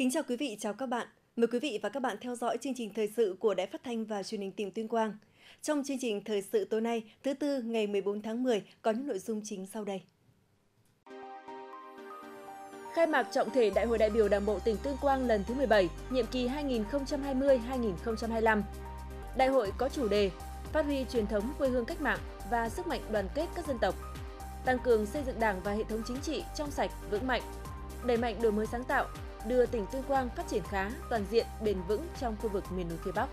Kính chào quý vị, chào các bạn. Mời quý vị và các bạn theo dõi chương trình thời sự của Đài Phát thanh và Truyền hình tỉnh Tuyên Quang. Trong chương trình thời sự tối nay, thứ tư ngày 14 tháng 10 có những nội dung chính sau đây. Khai mạc trọng thể Đại hội đại biểu Đảng bộ tỉnh Tuyên Quang lần thứ 17, nhiệm kỳ 2020-2025. Đại hội có chủ đề Phát huy truyền thống quê hương cách mạng và sức mạnh đoàn kết các dân tộc. Tăng cường xây dựng Đảng và hệ thống chính trị trong sạch, vững mạnh. Đẩy mạnh đổi mới sáng tạo, đưa tỉnh Tuyên Quang phát triển khá, toàn diện, bền vững trong khu vực miền núi phía Bắc.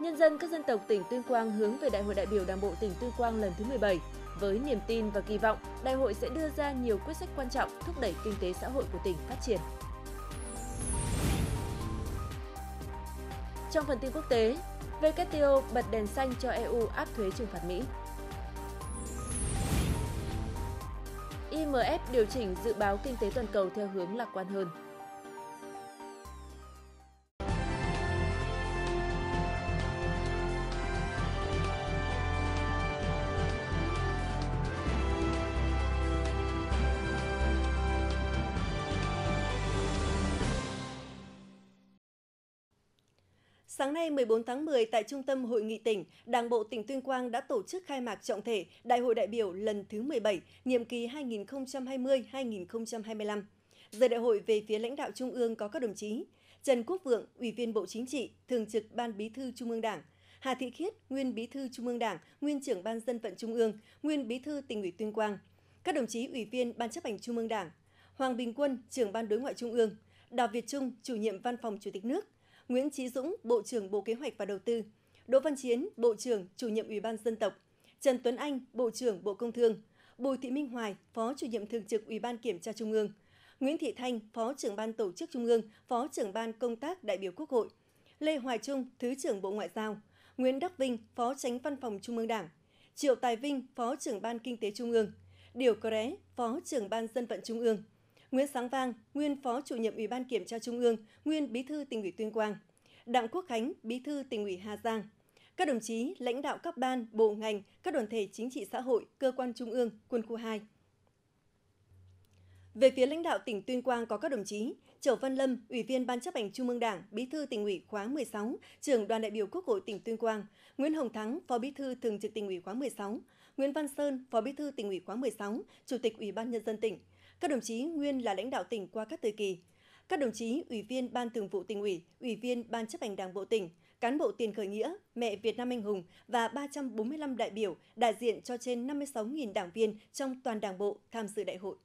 Nhân dân các dân tộc tỉnh Tuyên Quang hướng về Đại hội đại biểu Đảng bộ tỉnh Tuyên Quang lần thứ 17 với niềm tin và kỳ vọng đại hội sẽ đưa ra nhiều quyết sách quan trọng thúc đẩy kinh tế xã hội của tỉnh phát triển. Trong phần tin quốc tế, WTO bật đèn xanh cho EU áp thuế trừng phạt Mỹ. IMF điều chỉnh dự báo kinh tế toàn cầu theo hướng lạc quan hơn. Sáng nay 14 tháng 10 tại Trung tâm Hội nghị tỉnh, Đảng bộ tỉnh Tuyên Quang đã tổ chức khai mạc trọng thể Đại hội đại biểu lần thứ 17, nhiệm kỳ 2020-2025. Giờ đại hội về phía lãnh đạo Trung ương có các đồng chí Trần Quốc Vượng, Ủy viên Bộ Chính trị, Thường trực Ban Bí thư Trung ương Đảng, Hà Thị Khiết, Nguyên Bí thư Trung ương Đảng, Nguyên trưởng Ban Dân vận Trung ương, Nguyên Bí thư Tỉnh ủy Tuyên Quang, các đồng chí Ủy viên Ban chấp hành Trung ương Đảng, Hoàng Bình Quân, trưởng Ban Đối ngoại Trung ương, Đào Việt Trung, Chủ nhiệm Văn phòng Chủ tịch nước, Nguyễn Chí Dũng, Bộ trưởng Bộ Kế hoạch và Đầu tư, Đỗ Văn Chiến, Bộ trưởng, Chủ nhiệm Ủy ban Dân tộc, Trần Tuấn Anh, Bộ trưởng Bộ Công Thương, Bùi Thị Minh Hoài, Phó Chủ nhiệm Thường trực Ủy ban Kiểm tra Trung ương, Nguyễn Thị Thanh, Phó trưởng Ban Tổ chức Trung ương, Phó trưởng Ban Công tác đại biểu Quốc hội, Lê Hoài Trung, Thứ trưởng Bộ Ngoại giao, Nguyễn Đắc Vinh, Phó Tránh Văn phòng Trung ương Đảng, Triệu Tài Vinh, Phó trưởng Ban Kinh tế Trung ương, Điều Cờ Ré, Phó trưởng Ban Dân vận Trung ương, Nguyễn Sáng Vang, nguyên Phó Chủ nhiệm Ủy ban Kiểm tra Trung ương, nguyên Bí thư Tỉnh ủy Tuyên Quang, Đặng Quốc Khánh, Bí thư tỉnh ủy Hà Giang, các đồng chí lãnh đạo các ban, bộ ngành, các đoàn thể chính trị xã hội, cơ quan trung ương, quân khu 2. Về phía lãnh đạo tỉnh Tuyên Quang có các đồng chí Trở Văn Lâm, Ủy viên Ban chấp hành Trung ương Đảng, Bí thư tỉnh ủy khóa 16, trưởng đoàn đại biểu Quốc hội tỉnh Tuyên Quang, Nguyễn Hồng Thắng, Phó Bí thư Thường trực tỉnh ủy khóa 16, Nguyễn Văn Sơn, Phó Bí thư tỉnh ủy khóa 16, Chủ tịch Ủy ban nhân dân tỉnh. Các đồng chí nguyên là lãnh đạo tỉnh qua các thời kỳ, các đồng chí Ủy viên Ban Thường vụ tỉnh ủy, Ủy viên Ban chấp hành Đảng bộ tỉnh, cán bộ tiền khởi nghĩa, mẹ Việt Nam anh hùng và 345 đại biểu đại diện cho trên 56.000 đảng viên trong toàn Đảng bộ tham dự đại hội.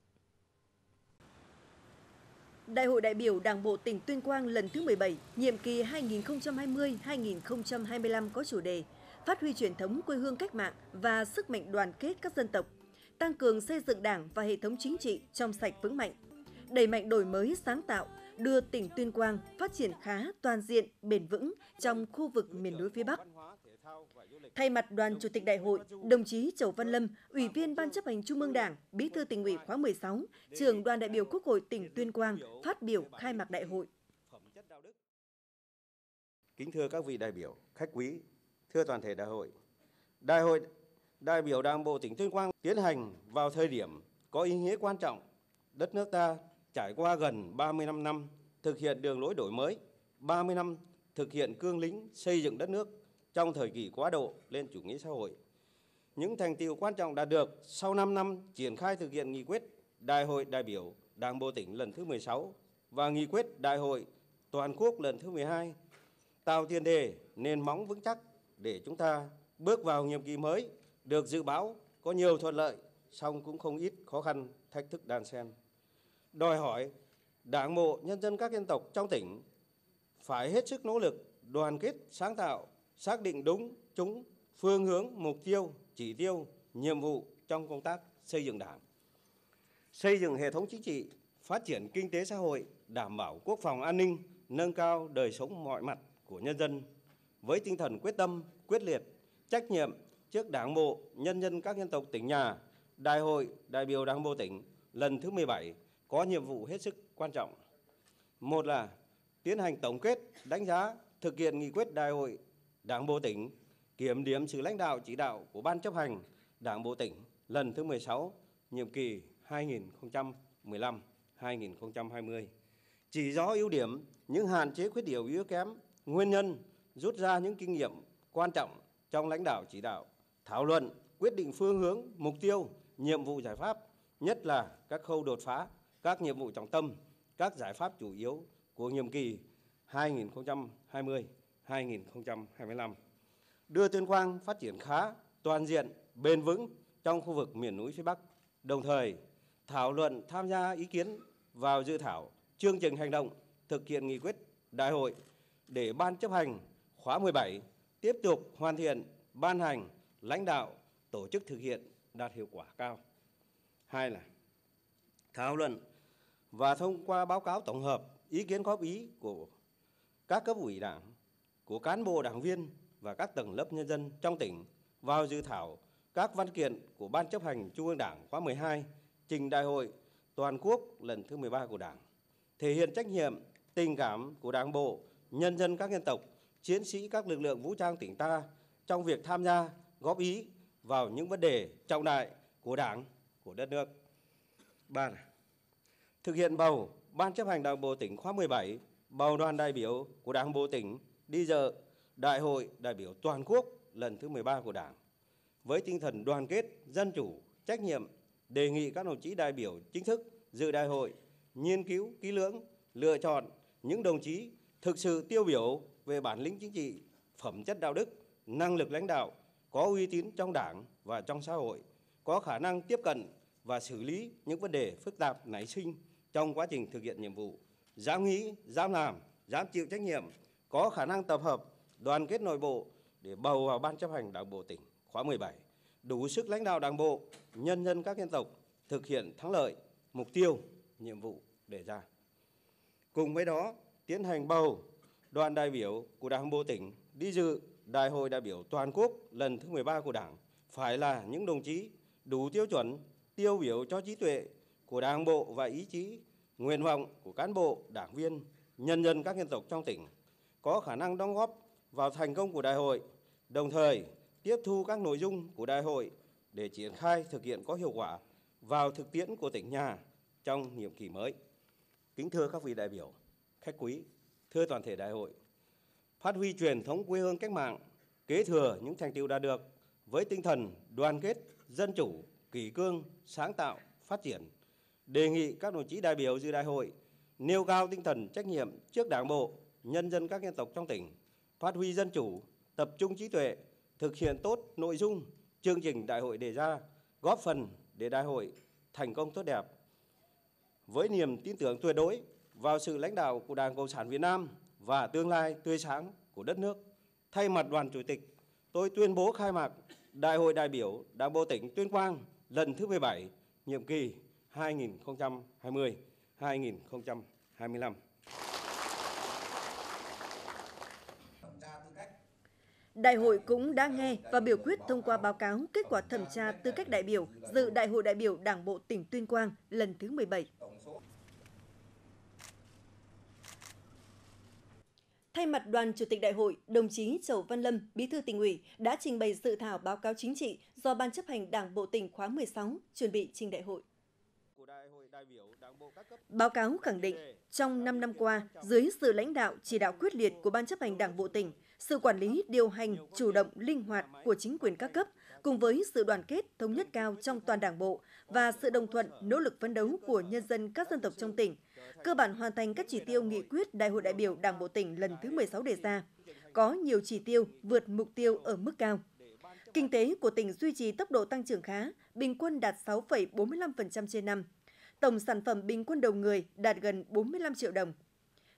Đại hội đại biểu Đảng bộ tỉnh Tuyên Quang lần thứ 17, nhiệm kỳ 2020-2025 có chủ đề Phát huy truyền thống quê hương cách mạng và sức mạnh đoàn kết các dân tộc, tăng cường xây dựng Đảng và hệ thống chính trị trong sạch vững mạnh, đẩy mạnh đổi mới sáng tạo, đưa tỉnh Tuyên Quang phát triển khá toàn diện, bền vững trong khu vực miền núi phía Bắc. Thay mặt đoàn Chủ tịch Đại hội, đồng chí Chầu Văn Lâm, Ủy viên Ban chấp hành Trung ương Đảng, Bí thư tỉnh ủy khóa 16, trưởng đoàn đại biểu Quốc hội tỉnh Tuyên Quang phát biểu khai mạc đại hội. Kính thưa các vị đại biểu, khách quý, thưa toàn thể đại hội. Đại hội đại biểu Đảng bộ tỉnh Tuyên Quang tiến hành vào thời điểm có ý nghĩa quan trọng. Đất nước ta trải qua gần 35 năm thực hiện đường lối đổi mới, 30 năm thực hiện cương lĩnh xây dựng đất nước trong thời kỳ quá độ lên chủ nghĩa xã hội. Những thành tiệu quan trọng đạt được sau 5 năm triển khai thực hiện nghị quyết Đại hội đại biểu Đảng bộ tỉnh lần thứ 16 và nghị quyết Đại hội toàn quốc lần thứ 12 tạo tiền đề nền móng vững chắc để chúng ta bước vào nhiệm kỳ mới được dự báo có nhiều thuận lợi song cũng không ít khó khăn thách thức đan xen đòi hỏi Đảng bộ, nhân dân các dân tộc trong tỉnh phải hết sức nỗ lực, đoàn kết, sáng tạo, xác định đúng, trúng, phương hướng, mục tiêu, chỉ tiêu, nhiệm vụ trong công tác xây dựng Đảng. Xây dựng hệ thống chính trị, phát triển kinh tế xã hội, đảm bảo quốc phòng an ninh, nâng cao đời sống mọi mặt của nhân dân với tinh thần quyết tâm, quyết liệt, trách nhiệm trước Đảng bộ, nhân dân các dân tộc tỉnh nhà, Đại hội đại biểu Đảng bộ tỉnh lần thứ 17 có nhiệm vụ hết sức quan trọng. Một là tiến hành tổng kết, đánh giá, thực hiện nghị quyết đại hội Đảng bộ tỉnh, kiểm điểm sự lãnh đạo chỉ đạo của Ban chấp hành Đảng bộ tỉnh lần thứ 16, nhiệm kỳ 2015-2020. Chỉ rõ ưu điểm, những hạn chế khuyết điểm yếu kém, nguyên nhân, rút ra những kinh nghiệm quan trọng trong lãnh đạo chỉ đạo, thảo luận, quyết định phương hướng, mục tiêu, nhiệm vụ giải pháp, nhất là các khâu đột phá, các nhiệm vụ trọng tâm, các giải pháp chủ yếu của nhiệm kỳ 2020-2025. Đưa Tuyên Quang phát triển khá, toàn diện, bền vững trong khu vực miền núi phía Bắc, đồng thời thảo luận tham gia ý kiến vào dự thảo chương trình hành động thực hiện nghị quyết đại hội để Ban chấp hành khóa 17 tiếp tục hoàn thiện, ban hành, lãnh đạo, tổ chức thực hiện đạt hiệu quả cao. Hai là thảo luận và thông qua báo cáo tổng hợp ý kiến góp ý của các cấp ủy đảng, của cán bộ đảng viên và các tầng lớp nhân dân trong tỉnh vào dự thảo các văn kiện của Ban chấp hành Trung ương Đảng khóa 12 trình đại hội toàn quốc lần thứ 13 của Đảng, thể hiện trách nhiệm, tình cảm của Đảng bộ, nhân dân các dân tộc, chiến sĩ các lực lượng vũ trang tỉnh ta trong việc tham gia, góp ý vào những vấn đề trọng đại của Đảng, của đất nước. 3. thực hiện bầu Ban chấp hành Đảng bộ tỉnh khóa 17, bầu đoàn đại biểu của Đảng bộ tỉnh đi dự Đại hội đại biểu toàn quốc lần thứ 13 của Đảng với tinh thần đoàn kết, dân chủ, trách nhiệm, đề nghị các đồng chí đại biểu chính thức dự đại hội, nghiên cứu kỹ lưỡng, lựa chọn những đồng chí thực sự tiêu biểu về bản lĩnh chính trị, phẩm chất đạo đức, năng lực lãnh đạo, có uy tín trong đảng và trong xã hội, có khả năng tiếp cận và xử lý những vấn đề phức tạp nảy sinh trong quá trình thực hiện nhiệm vụ, dám nghĩ, dám làm, dám chịu trách nhiệm, có khả năng tập hợp, đoàn kết nội bộ để bầu vào Ban chấp hành Đảng bộ tỉnh khóa 17, đủ sức lãnh đạo Đảng bộ, nhân dân các dân tộc thực hiện thắng lợi mục tiêu, nhiệm vụ đề ra. Cùng với đó, tiến hành bầu đoàn đại biểu của Đảng bộ tỉnh đi dự Đại hội đại biểu toàn quốc lần thứ 13 của Đảng phải là những đồng chí đủ tiêu chuẩn, tiêu biểu cho trí tuệ của Đảng bộ và ý chí, nguyện vọng của cán bộ, đảng viên, nhân dân các dân tộc trong tỉnh có khả năng đóng góp vào thành công của đại hội, đồng thời tiếp thu các nội dung của đại hội để triển khai thực hiện có hiệu quả vào thực tiễn của tỉnh nhà trong nhiệm kỳ mới. Kính thưa các vị đại biểu, khách quý, thưa toàn thể đại hội, phát huy truyền thống quê hương cách mạng, kế thừa những thành tựu đạt được với tinh thần đoàn kết, dân chủ, kỷ cương, sáng tạo, phát triển. Đề nghị các đồng chí đại biểu dự đại hội nêu cao tinh thần trách nhiệm trước Đảng bộ, nhân dân các dân tộc trong tỉnh, phát huy dân chủ, tập trung trí tuệ, thực hiện tốt nội dung chương trình đại hội đề ra, góp phần để đại hội thành công tốt đẹp. Với niềm tin tưởng tuyệt đối vào sự lãnh đạo của Đảng Cộng sản Việt Nam và tương lai tươi sáng của đất nước, thay mặt đoàn chủ tịch, tôi tuyên bố khai mạc Đại hội đại biểu Đảng bộ tỉnh Tuyên Quang lần thứ 17, nhiệm kỳ 2020-2025. Đại hội cũng đã nghe và biểu quyết thông qua báo cáo kết quả thẩm tra tư cách đại biểu dự Đại hội đại biểu Đảng bộ tỉnh Tuyên Quang lần thứ 17. Thay mặt đoàn Chủ tịch Đại hội, đồng chí Châu Văn Lâm, Bí thư tỉnh ủy đã trình bày dự thảo báo cáo chính trị do Ban chấp hành Đảng bộ tỉnh khóa 16 chuẩn bị trình đại hội. Báo cáo khẳng định, trong 5 năm qua, dưới sự lãnh đạo chỉ đạo quyết liệt của Ban chấp hành Đảng bộ tỉnh, sự quản lý, điều hành, chủ động, linh hoạt của chính quyền các cấp, cùng với sự đoàn kết, thống nhất cao trong toàn đảng bộ và sự đồng thuận, nỗ lực phấn đấu của nhân dân các dân tộc trong tỉnh, cơ bản hoàn thành các chỉ tiêu nghị quyết Đại hội đại biểu Đảng bộ tỉnh lần thứ 16 đề ra. Có nhiều chỉ tiêu vượt mục tiêu ở mức cao. Kinh tế của tỉnh duy trì tốc độ tăng trưởng khá, bình quân đạt 6,45% trên năm. Tổng sản phẩm bình quân đầu người đạt gần 45 triệu đồng.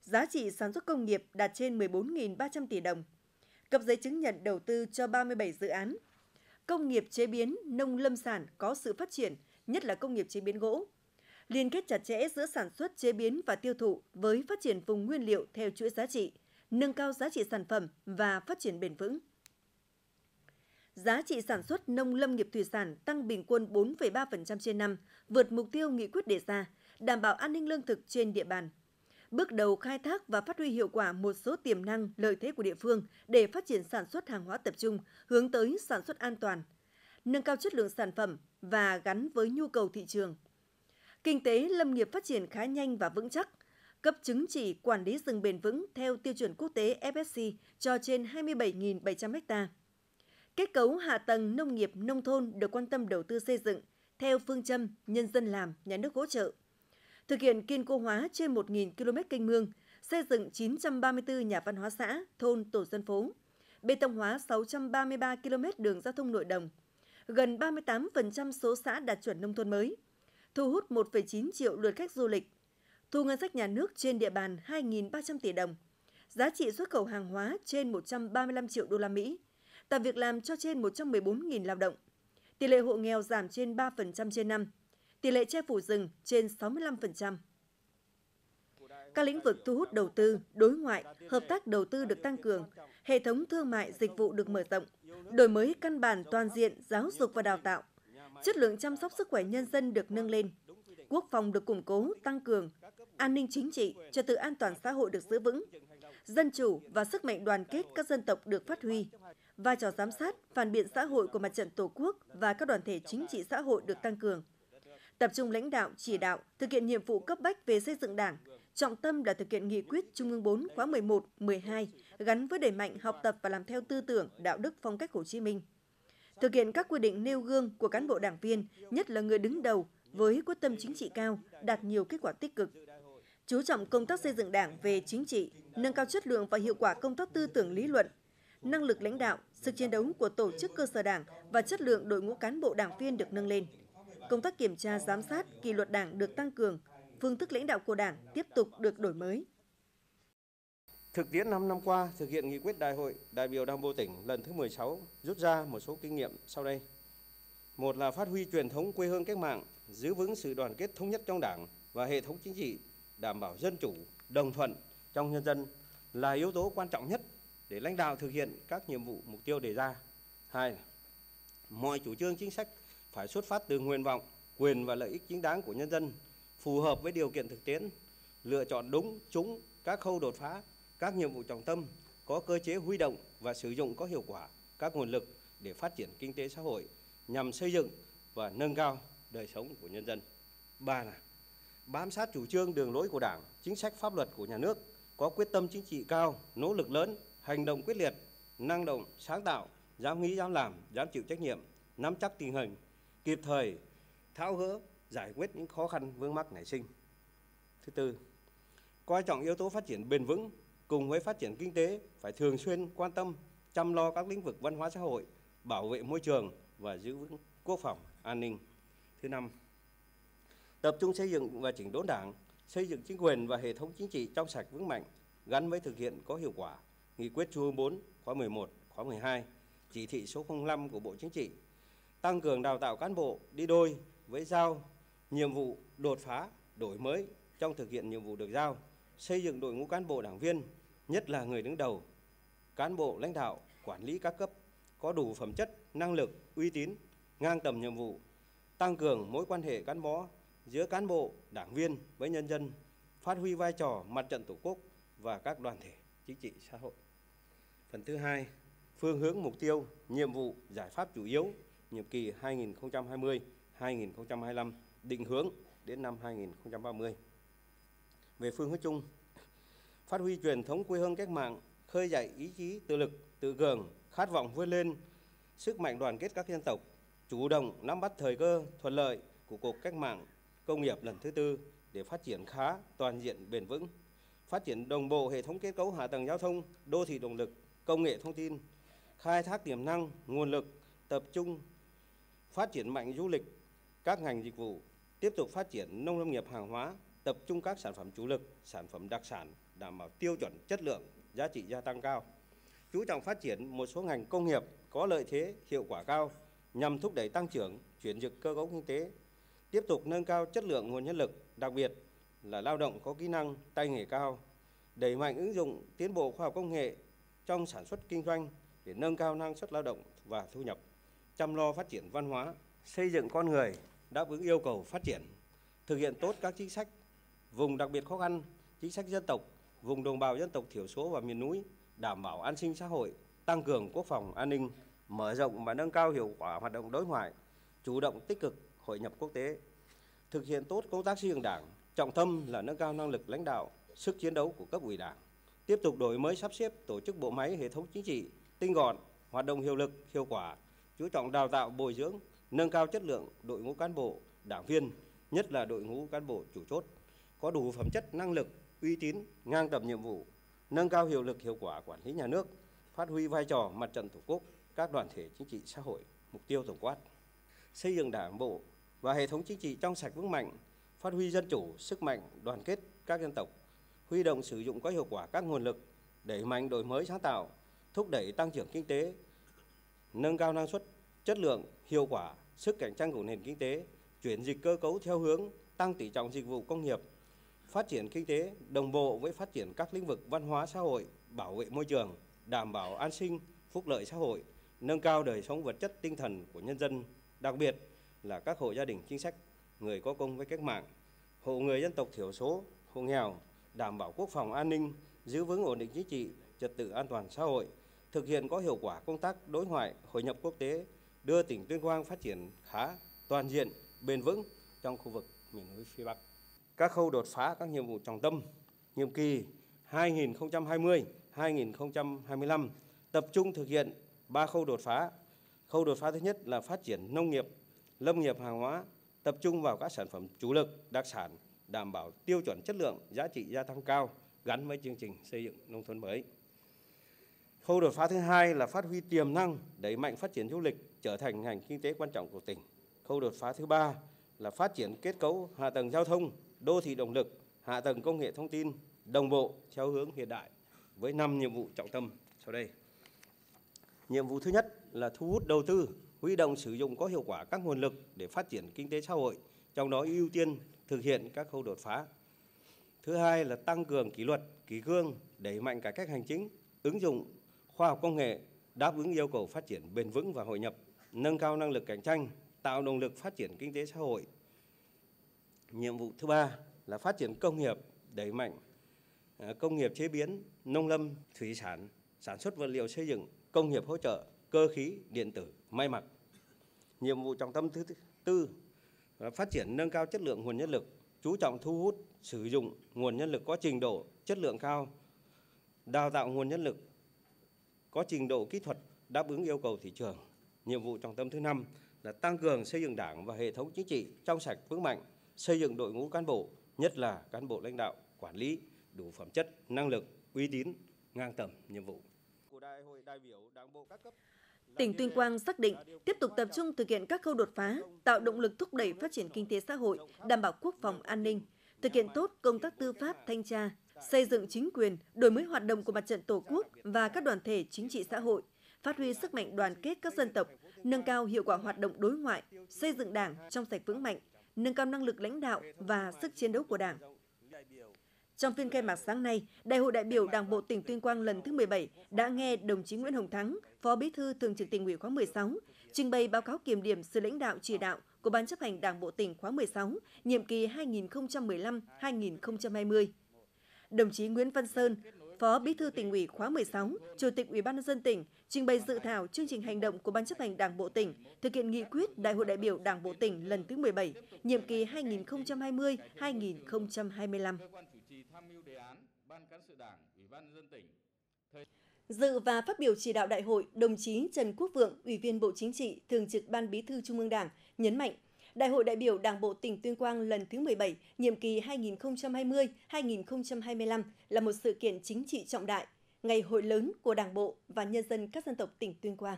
Giá trị sản xuất công nghiệp đạt trên 14.300 tỷ đồng. Cấp giấy chứng nhận đầu tư cho 37 dự án. Công nghiệp chế biến, nông lâm sản có sự phát triển, nhất là công nghiệp chế biến gỗ, liên kết chặt chẽ giữa sản xuất, chế biến và tiêu thụ với phát triển vùng nguyên liệu theo chuỗi giá trị, nâng cao giá trị sản phẩm và phát triển bền vững. Giá trị sản xuất nông lâm nghiệp thủy sản tăng bình quân 4,3% trên năm, vượt mục tiêu nghị quyết đề ra, đảm bảo an ninh lương thực trên địa bàn. Bước đầu khai thác và phát huy hiệu quả một số tiềm năng, lợi thế của địa phương để phát triển sản xuất hàng hóa tập trung, hướng tới sản xuất an toàn, nâng cao chất lượng sản phẩm và gắn với nhu cầu thị trường – Kinh tế lâm nghiệp phát triển khá nhanh và vững chắc, cấp chứng chỉ quản lý rừng bền vững theo tiêu chuẩn quốc tế FSC cho trên 27.700 ha. Kết cấu hạ tầng nông nghiệp nông thôn được quan tâm đầu tư xây dựng theo phương châm nhân dân làm, nhà nước hỗ trợ. Thực hiện kiên cố hóa trên 1.000 km kênh mương, xây dựng 934 nhà văn hóa xã, thôn, tổ dân phố, bê tông hóa 633 km đường giao thông nội đồng, gần 38% số xã đạt chuẩn nông thôn mới, thu hút 1,9 triệu lượt khách du lịch, thu ngân sách nhà nước trên địa bàn 2.300 tỷ đồng, giá trị xuất khẩu hàng hóa trên 135 triệu đô la Mỹ, tạo việc làm cho trên 114.000 lao động. Tỷ lệ hộ nghèo giảm trên 3% trên năm, tỷ lệ che phủ rừng trên 65%. Các lĩnh vực thu hút đầu tư, đối ngoại, hợp tác đầu tư được tăng cường, hệ thống thương mại dịch vụ được mở rộng, đổi mới căn bản toàn diện giáo dục và đào tạo, chất lượng chăm sóc sức khỏe nhân dân được nâng lên, quốc phòng được củng cố, tăng cường, an ninh chính trị, trật tự an toàn xã hội được giữ vững, dân chủ và sức mạnh đoàn kết các dân tộc được phát huy, vai trò giám sát, phản biện xã hội của mặt trận Tổ quốc và các đoàn thể chính trị xã hội được tăng cường. Tập trung lãnh đạo, chỉ đạo, thực hiện nhiệm vụ cấp bách về xây dựng Đảng, trọng tâm là thực hiện nghị quyết Trung ương 4 khóa 11, 12 gắn với đẩy mạnh học tập và làm theo tư tưởng, đạo đức phong cách Hồ Chí Minh. Thực hiện các quy định nêu gương của cán bộ đảng viên, nhất là người đứng đầu với quyết tâm chính trị cao, đạt nhiều kết quả tích cực. Chú trọng công tác xây dựng Đảng về chính trị, nâng cao chất lượng và hiệu quả công tác tư tưởng lý luận, năng lực lãnh đạo, sức chiến đấu của tổ chức cơ sở Đảng và chất lượng đội ngũ cán bộ đảng viên được nâng lên. Công tác kiểm tra giám sát, kỷ luật Đảng được tăng cường, phương thức lãnh đạo của Đảng tiếp tục được đổi mới. Thực tiễn 5 năm qua thực hiện nghị quyết đại hội đại biểu Đảng bộ tỉnh lần thứ 16 rút ra một số kinh nghiệm sau đây. Một là phát huy truyền thống quê hương cách mạng, giữ vững sự đoàn kết thống nhất trong Đảng và hệ thống chính trị, đảm bảo dân chủ, đồng thuận trong nhân dân là yếu tố quan trọng nhất để lãnh đạo thực hiện các nhiệm vụ mục tiêu đề ra. Hai, mọi chủ trương chính sách phải xuất phát từ nguyện vọng, quyền và lợi ích chính đáng của nhân dân, phù hợp với điều kiện thực tiễn, lựa chọn đúng, trúng các khâu đột phá, các nhiệm vụ trọng tâm, có cơ chế huy động và sử dụng có hiệu quả các nguồn lực để phát triển kinh tế xã hội nhằm xây dựng và nâng cao đời sống của nhân dân. Ba là bám sát chủ trương đường lối của Đảng, chính sách pháp luật của nhà nước, có quyết tâm chính trị cao, nỗ lực lớn, hành động quyết liệt, năng động, sáng tạo, dám nghĩ, dám làm, dám chịu trách nhiệm, nắm chắc tình hình, kịp thời tháo gỡ, giải quyết những khó khăn vướng mắc nảy sinh. Thứ tư, coi trọng yếu tố phát triển bền vững cùng với phát triển kinh tế phải thường xuyên quan tâm chăm lo các lĩnh vực văn hóa xã hội, bảo vệ môi trường và giữ vững quốc phòng, an ninh. Thứ năm, tập trung xây dựng và chỉnh đốn đảng, xây dựng chính quyền và hệ thống chính trị trong sạch vững mạnh, gắn với thực hiện có hiệu quả Nghị quyết Trung ương 4 khóa 11, khóa 12, chỉ thị số 05 của Bộ Chính trị, tăng cường đào tạo cán bộ đi đôi với giao nhiệm vụ đột phá, đổi mới trong thực hiện nhiệm vụ được giao, xây dựng đội ngũ cán bộ đảng viên, nhất là người đứng đầu, cán bộ lãnh đạo, quản lý các cấp có đủ phẩm chất, năng lực, uy tín, ngang tầm nhiệm vụ, tăng cường mối quan hệ gắn bó giữa cán bộ, đảng viên với nhân dân, phát huy vai trò mặt trận Tổ quốc và các đoàn thể chính trị xã hội. Phần thứ hai, phương hướng mục tiêu, nhiệm vụ, giải pháp chủ yếu nhiệm kỳ 2020-2025 định hướng đến năm 2030. Về phương hướng chung, phát huy truyền thống quê hương cách mạng, khơi dậy ý chí tự lực, tự cường, khát vọng vươn lên, sức mạnh đoàn kết các dân tộc, chủ động nắm bắt thời cơ thuận lợi của cuộc cách mạng công nghiệp lần thứ tư để phát triển khá, toàn diện, bền vững, phát triển đồng bộ hệ thống kết cấu hạ tầng giao thông, đô thị động lực, công nghệ thông tin, khai thác tiềm năng, nguồn lực, tập trung phát triển mạnh du lịch, các ngành dịch vụ, tiếp tục phát triển nông lâm nghiệp hàng hóa, tập trung các sản phẩm chủ lực, sản phẩm đặc sản đảm bảo tiêu chuẩn chất lượng, giá trị gia tăng cao. Chú trọng phát triển một số ngành công nghiệp có lợi thế, hiệu quả cao nhằm thúc đẩy tăng trưởng, chuyển dịch cơ cấu kinh tế, tiếp tục nâng cao chất lượng nguồn nhân lực, đặc biệt là lao động có kỹ năng, tay nghề cao, đẩy mạnh ứng dụng tiến bộ khoa học công nghệ trong sản xuất kinh doanh để nâng cao năng suất lao động và thu nhập, chăm lo phát triển văn hóa, xây dựng con người đáp ứng yêu cầu phát triển, thực hiện tốt các chính sách vùng đặc biệt khó khăn, chính sách dân tộc, vùng đồng bào dân tộc thiểu số và miền núi, đảm bảo an sinh xã hội, tăng cường quốc phòng an ninh, mở rộng và nâng cao hiệu quả hoạt động đối ngoại, chủ động tích cực hội nhập quốc tế, thực hiện tốt công tác xây dựng Đảng, trọng tâm là nâng cao năng lực lãnh đạo, sức chiến đấu của cấp ủy Đảng, tiếp tục đổi mới sắp xếp tổ chức bộ máy hệ thống chính trị tinh gọn, hoạt động hiệu lực, hiệu quả, chú trọng đào tạo bồi dưỡng, nâng cao chất lượng đội ngũ cán bộ, đảng viên, nhất là đội ngũ cán bộ chủ chốt, có đủ phẩm chất năng lực, uy tín, ngang tầm nhiệm vụ, nâng cao hiệu lực hiệu quả quản lý nhà nước, phát huy vai trò mặt trận tổ quốc, các đoàn thể chính trị xã hội, mục tiêu tổng quát. Xây dựng đảng bộ và hệ thống chính trị trong sạch vững mạnh, phát huy dân chủ, sức mạnh, đoàn kết các dân tộc, huy động sử dụng có hiệu quả các nguồn lực, đẩy mạnh đổi mới sáng tạo, thúc đẩy tăng trưởng kinh tế, nâng cao năng suất, chất lượng, hiệu quả, sức cạnh tranh của nền kinh tế, chuyển dịch cơ cấu theo hướng tăng tỷ trọng dịch vụ công nghiệp, phát triển kinh tế đồng bộ với phát triển các lĩnh vực văn hóa xã hội, bảo vệ môi trường, đảm bảo an sinh, phúc lợi xã hội, nâng cao đời sống vật chất tinh thần của nhân dân, đặc biệt là các hộ gia đình chính sách, người có công với cách mạng, hộ người dân tộc thiểu số, hộ nghèo, đảm bảo quốc phòng an ninh, giữ vững ổn định chính trị, trật tự an toàn xã hội, thực hiện có hiệu quả công tác đối ngoại, hội nhập quốc tế, đưa tỉnh Tuyên Quang phát triển khá, toàn diện, bền vững trong khu vực miền núi phía Bắc. Các khâu đột phá các nhiệm vụ trọng tâm nhiệm kỳ 2020-2025 tập trung thực hiện ba khâu đột phá. Khâu đột phá thứ nhất là phát triển nông nghiệp, lâm nghiệp hàng hóa, tập trung vào các sản phẩm chủ lực, đặc sản, đảm bảo tiêu chuẩn chất lượng, giá trị gia tăng cao gắn với chương trình xây dựng nông thôn mới. Khâu đột phá thứ hai là phát huy tiềm năng, đẩy mạnh phát triển du lịch trở thành ngành kinh tế quan trọng của tỉnh. Khâu đột phá thứ ba là phát triển kết cấu hạ tầng giao thông, đô thị động lực, hạ tầng công nghệ thông tin đồng bộ theo hướng hiện đại với 5 nhiệm vụ trọng tâm sau đây. Nhiệm vụ thứ nhất là thu hút đầu tư, huy động sử dụng có hiệu quả các nguồn lực để phát triển kinh tế xã hội, trong đó ưu tiên thực hiện các khâu đột phá. Thứ hai là tăng cường kỷ luật, kỷ cương, đẩy mạnh cải cách hành chính, ứng dụng khoa học công nghệ đáp ứng yêu cầu phát triển bền vững và hội nhập, nâng cao năng lực cạnh tranh, tạo động lực phát triển kinh tế xã hội. Nhiệm vụ thứ ba là phát triển công nghiệp, đẩy mạnh à, công nghiệp chế biến, nông lâm, thủy sản, sản xuất vật liệu xây dựng, công nghiệp hỗ trợ, cơ khí, điện tử, may mặc. Nhiệm vụ trọng tâm thứ tư là phát triển nâng cao chất lượng nguồn nhân lực, chú trọng thu hút, sử dụng nguồn nhân lực có trình độ, chất lượng cao, đào tạo nguồn nhân lực có trình độ kỹ thuật đáp ứng yêu cầu thị trường. Nhiệm vụ trọng tâm thứ năm là tăng cường xây dựng đảng và hệ thống chính trị trong sạch vững mạnh, xây dựng đội ngũ cán bộ, nhất là cán bộ lãnh đạo, quản lý đủ phẩm chất, năng lực, uy tín, ngang tầm nhiệm vụ. Tỉnh Tuyên Quang xác định tiếp tục tập trung thực hiện các khâu đột phá, tạo động lực thúc đẩy phát triển kinh tế xã hội, đảm bảo quốc phòng an ninh, thực hiện tốt công tác tư pháp thanh tra, xây dựng chính quyền, đổi mới hoạt động của mặt trận Tổ quốc và các đoàn thể chính trị xã hội, phát huy sức mạnh đoàn kết các dân tộc, nâng cao hiệu quả hoạt động đối ngoại, xây dựng Đảng trong sạch vững mạnh, nâng cao năng lực lãnh đạo và sức chiến đấu của Đảng. Trong phiên khai mạc sáng nay, Đại hội đại biểu Đảng bộ tỉnh Tuyên Quang lần thứ 17 đã nghe đồng chí Nguyễn Hồng Thắng, Phó Bí thư Thường trực tỉnh ủy khóa 16, trình bày báo cáo kiểm điểm sự lãnh đạo chỉ đạo của Ban chấp hành Đảng bộ tỉnh khóa 16, nhiệm kỳ 2015-2020 đồng chí Nguyễn Văn Sơn, Phó Bí thư tỉnh ủy khóa 16, Chủ tịch Ủy ban nhân dân tỉnh trình bày dự thảo chương trình hành động của Ban chấp hành Đảng bộ tỉnh thực hiện nghị quyết Đại hội đại biểu Đảng bộ tỉnh lần thứ 17, nhiệm kỳ 2020-2025. Dự và phát biểu chỉ đạo đại hội, đồng chí Trần Quốc Vượng, Ủy viên Bộ Chính trị, Thường trực Ban Bí thư Trung ương Đảng, nhấn mạnh Đại hội đại biểu Đảng bộ tỉnh Tuyên Quang lần thứ 17, nhiệm kỳ 2020-2025 là một sự kiện chính trị trọng đại, ngày hội lớn của Đảng bộ và nhân dân các dân tộc tỉnh Tuyên Quang.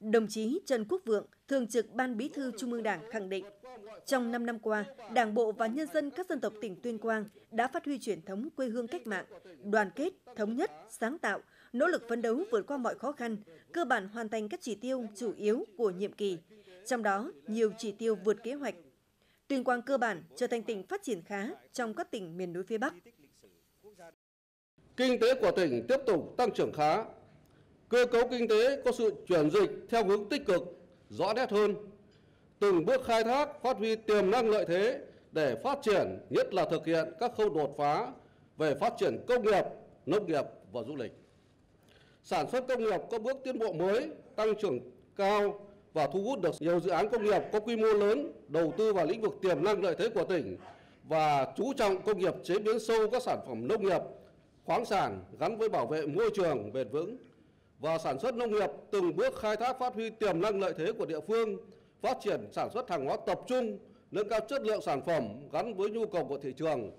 Đồng chí Trần Quốc Vượng, Thường trực Ban Bí thư Trung ương Đảng khẳng định, trong 5 năm qua, Đảng bộ và nhân dân các dân tộc tỉnh Tuyên Quang đã phát huy truyền thống quê hương cách mạng, đoàn kết, thống nhất, sáng tạo, nỗ lực phấn đấu vượt qua mọi khó khăn, cơ bản hoàn thành các chỉ tiêu chủ yếu của nhiệm kỳ, trong đó nhiều chỉ tiêu vượt kế hoạch. Tuyên Quang cơ bản trở thành tỉnh phát triển khá trong các tỉnh miền núi phía Bắc. Kinh tế của tỉnh tiếp tục tăng trưởng khá. Cơ cấu kinh tế có sự chuyển dịch theo hướng tích cực, rõ nét hơn. Từng bước khai thác, phát huy tiềm năng lợi thế để phát triển, nhất là thực hiện các khâu đột phá về phát triển công nghiệp, nông nghiệp và du lịch. Sản xuất công nghiệp có bước tiến bộ mới, tăng trưởng cao, và thu hút được nhiều dự án công nghiệp có quy mô lớn, đầu tư vào lĩnh vực tiềm năng lợi thế của tỉnh và chú trọng công nghiệp chế biến sâu các sản phẩm nông nghiệp, khoáng sản gắn với bảo vệ môi trường bền vững và sản xuất nông nghiệp từng bước khai thác phát huy tiềm năng lợi thế của địa phương, phát triển sản xuất hàng hóa tập trung, nâng cao chất lượng sản phẩm gắn với nhu cầu của thị trường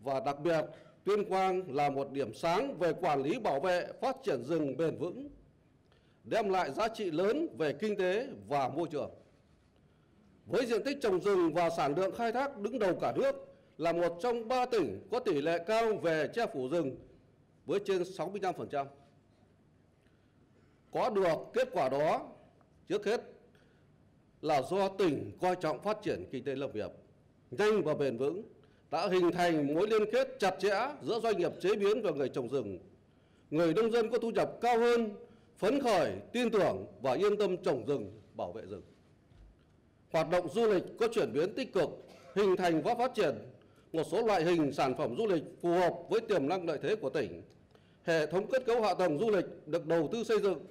và đặc biệt Tuyên Quang là một điểm sáng về quản lý bảo vệ phát triển rừng bền vững, đem lại giá trị lớn về kinh tế và môi trường. Với diện tích trồng rừng và sản lượng khai thác đứng đầu cả nước là một trong ba tỉnh có tỷ lệ cao về che phủ rừng với trên 65%. Có được kết quả đó trước hết là do tỉnh coi trọng phát triển kinh tế lâm nghiệp nhanh và bền vững đã hình thành mối liên kết chặt chẽ giữa doanh nghiệp chế biến và người trồng rừng. Người nông dân có thu nhập cao hơn, phấn khởi, tin tưởng và yên tâm trồng rừng, bảo vệ rừng. Hoạt động du lịch có chuyển biến tích cực, hình thành và phát triển một số loại hình sản phẩm du lịch phù hợp với tiềm năng lợi thế của tỉnh. Hệ thống kết cấu hạ tầng du lịch được đầu tư xây dựng,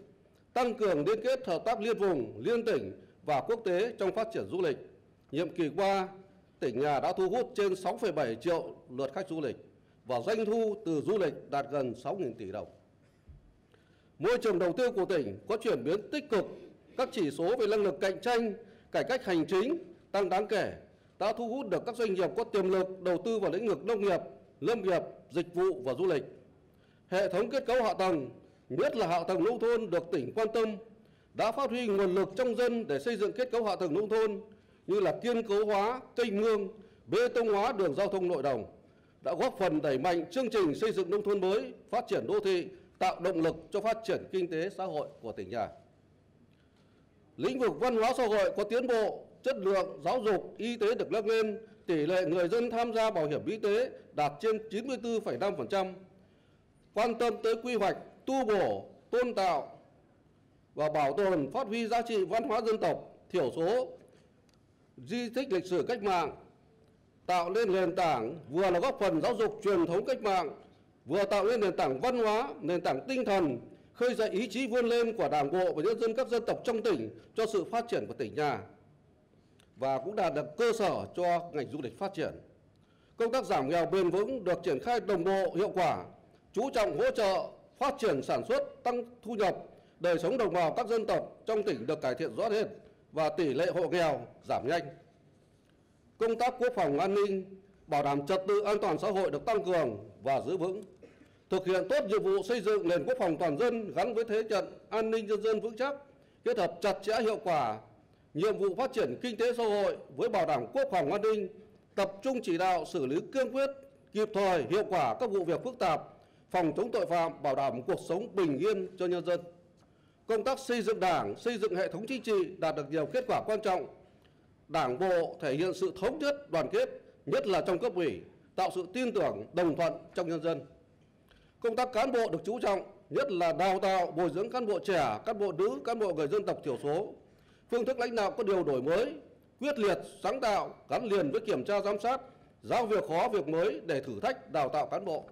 tăng cường liên kết hợp tác liên vùng, liên tỉnh và quốc tế trong phát triển du lịch. Nhiệm kỳ qua, tỉnh nhà đã thu hút trên 6,7 triệu lượt khách du lịch và doanh thu từ du lịch đạt gần 6.000 tỷ đồng. Môi trường đầu tư của tỉnh có chuyển biến tích cực, các chỉ số về năng lực cạnh tranh, cải cách hành chính tăng đáng kể, đã thu hút được các doanh nghiệp có tiềm lực đầu tư vào lĩnh vực nông nghiệp, lâm nghiệp, dịch vụ và du lịch. Hệ thống kết cấu hạ tầng, nhất là hạ tầng nông thôn được tỉnh quan tâm, đã phát huy nguồn lực trong dân để xây dựng kết cấu hạ tầng nông thôn như là kiên cố hóa kênh mương, bê tông hóa đường giao thông nội đồng, đã góp phần đẩy mạnh chương trình xây dựng nông thôn mới, phát triển đô thị, tạo động lực cho phát triển kinh tế xã hội của tỉnh nhà. Lĩnh vực văn hóa xã hội có tiến bộ, chất lượng giáo dục, y tế được nâng lên, tỷ lệ người dân tham gia bảo hiểm y tế đạt trên 94,5%. Quan tâm tới quy hoạch, tu bổ, tôn tạo và bảo tồn phát huy giá trị văn hóa dân tộc thiểu số di tích lịch sử cách mạng tạo nên nền tảng vừa là góp phần giáo dục truyền thống cách mạng vừa tạo nên nền tảng văn hóa nền tảng tinh thần khơi dậy ý chí vươn lên của đảng bộ và nhân dân các dân tộc trong tỉnh cho sự phát triển của tỉnh nhà và cũng đạt được cơ sở cho ngành du lịch phát triển công tác giảm nghèo bền vững được triển khai đồng bộ hiệu quả chú trọng hỗ trợ phát triển sản xuất tăng thu nhập đời sống đồng bào các dân tộc trong tỉnh được cải thiện rõ rệt và tỷ lệ hộ nghèo giảm nhanh. Công tác quốc phòng an ninh, bảo đảm trật tự an toàn xã hội được tăng cường và giữ vững. Thực hiện tốt nhiệm vụ xây dựng nền quốc phòng toàn dân gắn với thế trận an ninh nhân dân vững chắc, kết hợp chặt chẽ hiệu quả nhiệm vụ phát triển kinh tế xã hội với bảo đảm quốc phòng an ninh, tập trung chỉ đạo xử lý cương quyết, kịp thời, hiệu quả các vụ việc phức tạp, phòng chống tội phạm, bảo đảm cuộc sống bình yên cho nhân dân công tác xây dựng đảng, xây dựng hệ thống chính trị đạt được nhiều kết quả quan trọng. Đảng bộ thể hiện sự thống nhất, đoàn kết, nhất là trong cấp ủy, tạo sự tin tưởng, đồng thuận trong nhân dân. Công tác cán bộ được chú trọng, nhất là đào tạo, bồi dưỡng cán bộ trẻ, cán bộ nữ, cán bộ người dân tộc thiểu số. Phương thức lãnh đạo có điều đổi mới, quyết liệt, sáng tạo, gắn liền với kiểm tra giám sát, giao việc khó, việc mới để thử thách đào tạo cán bộ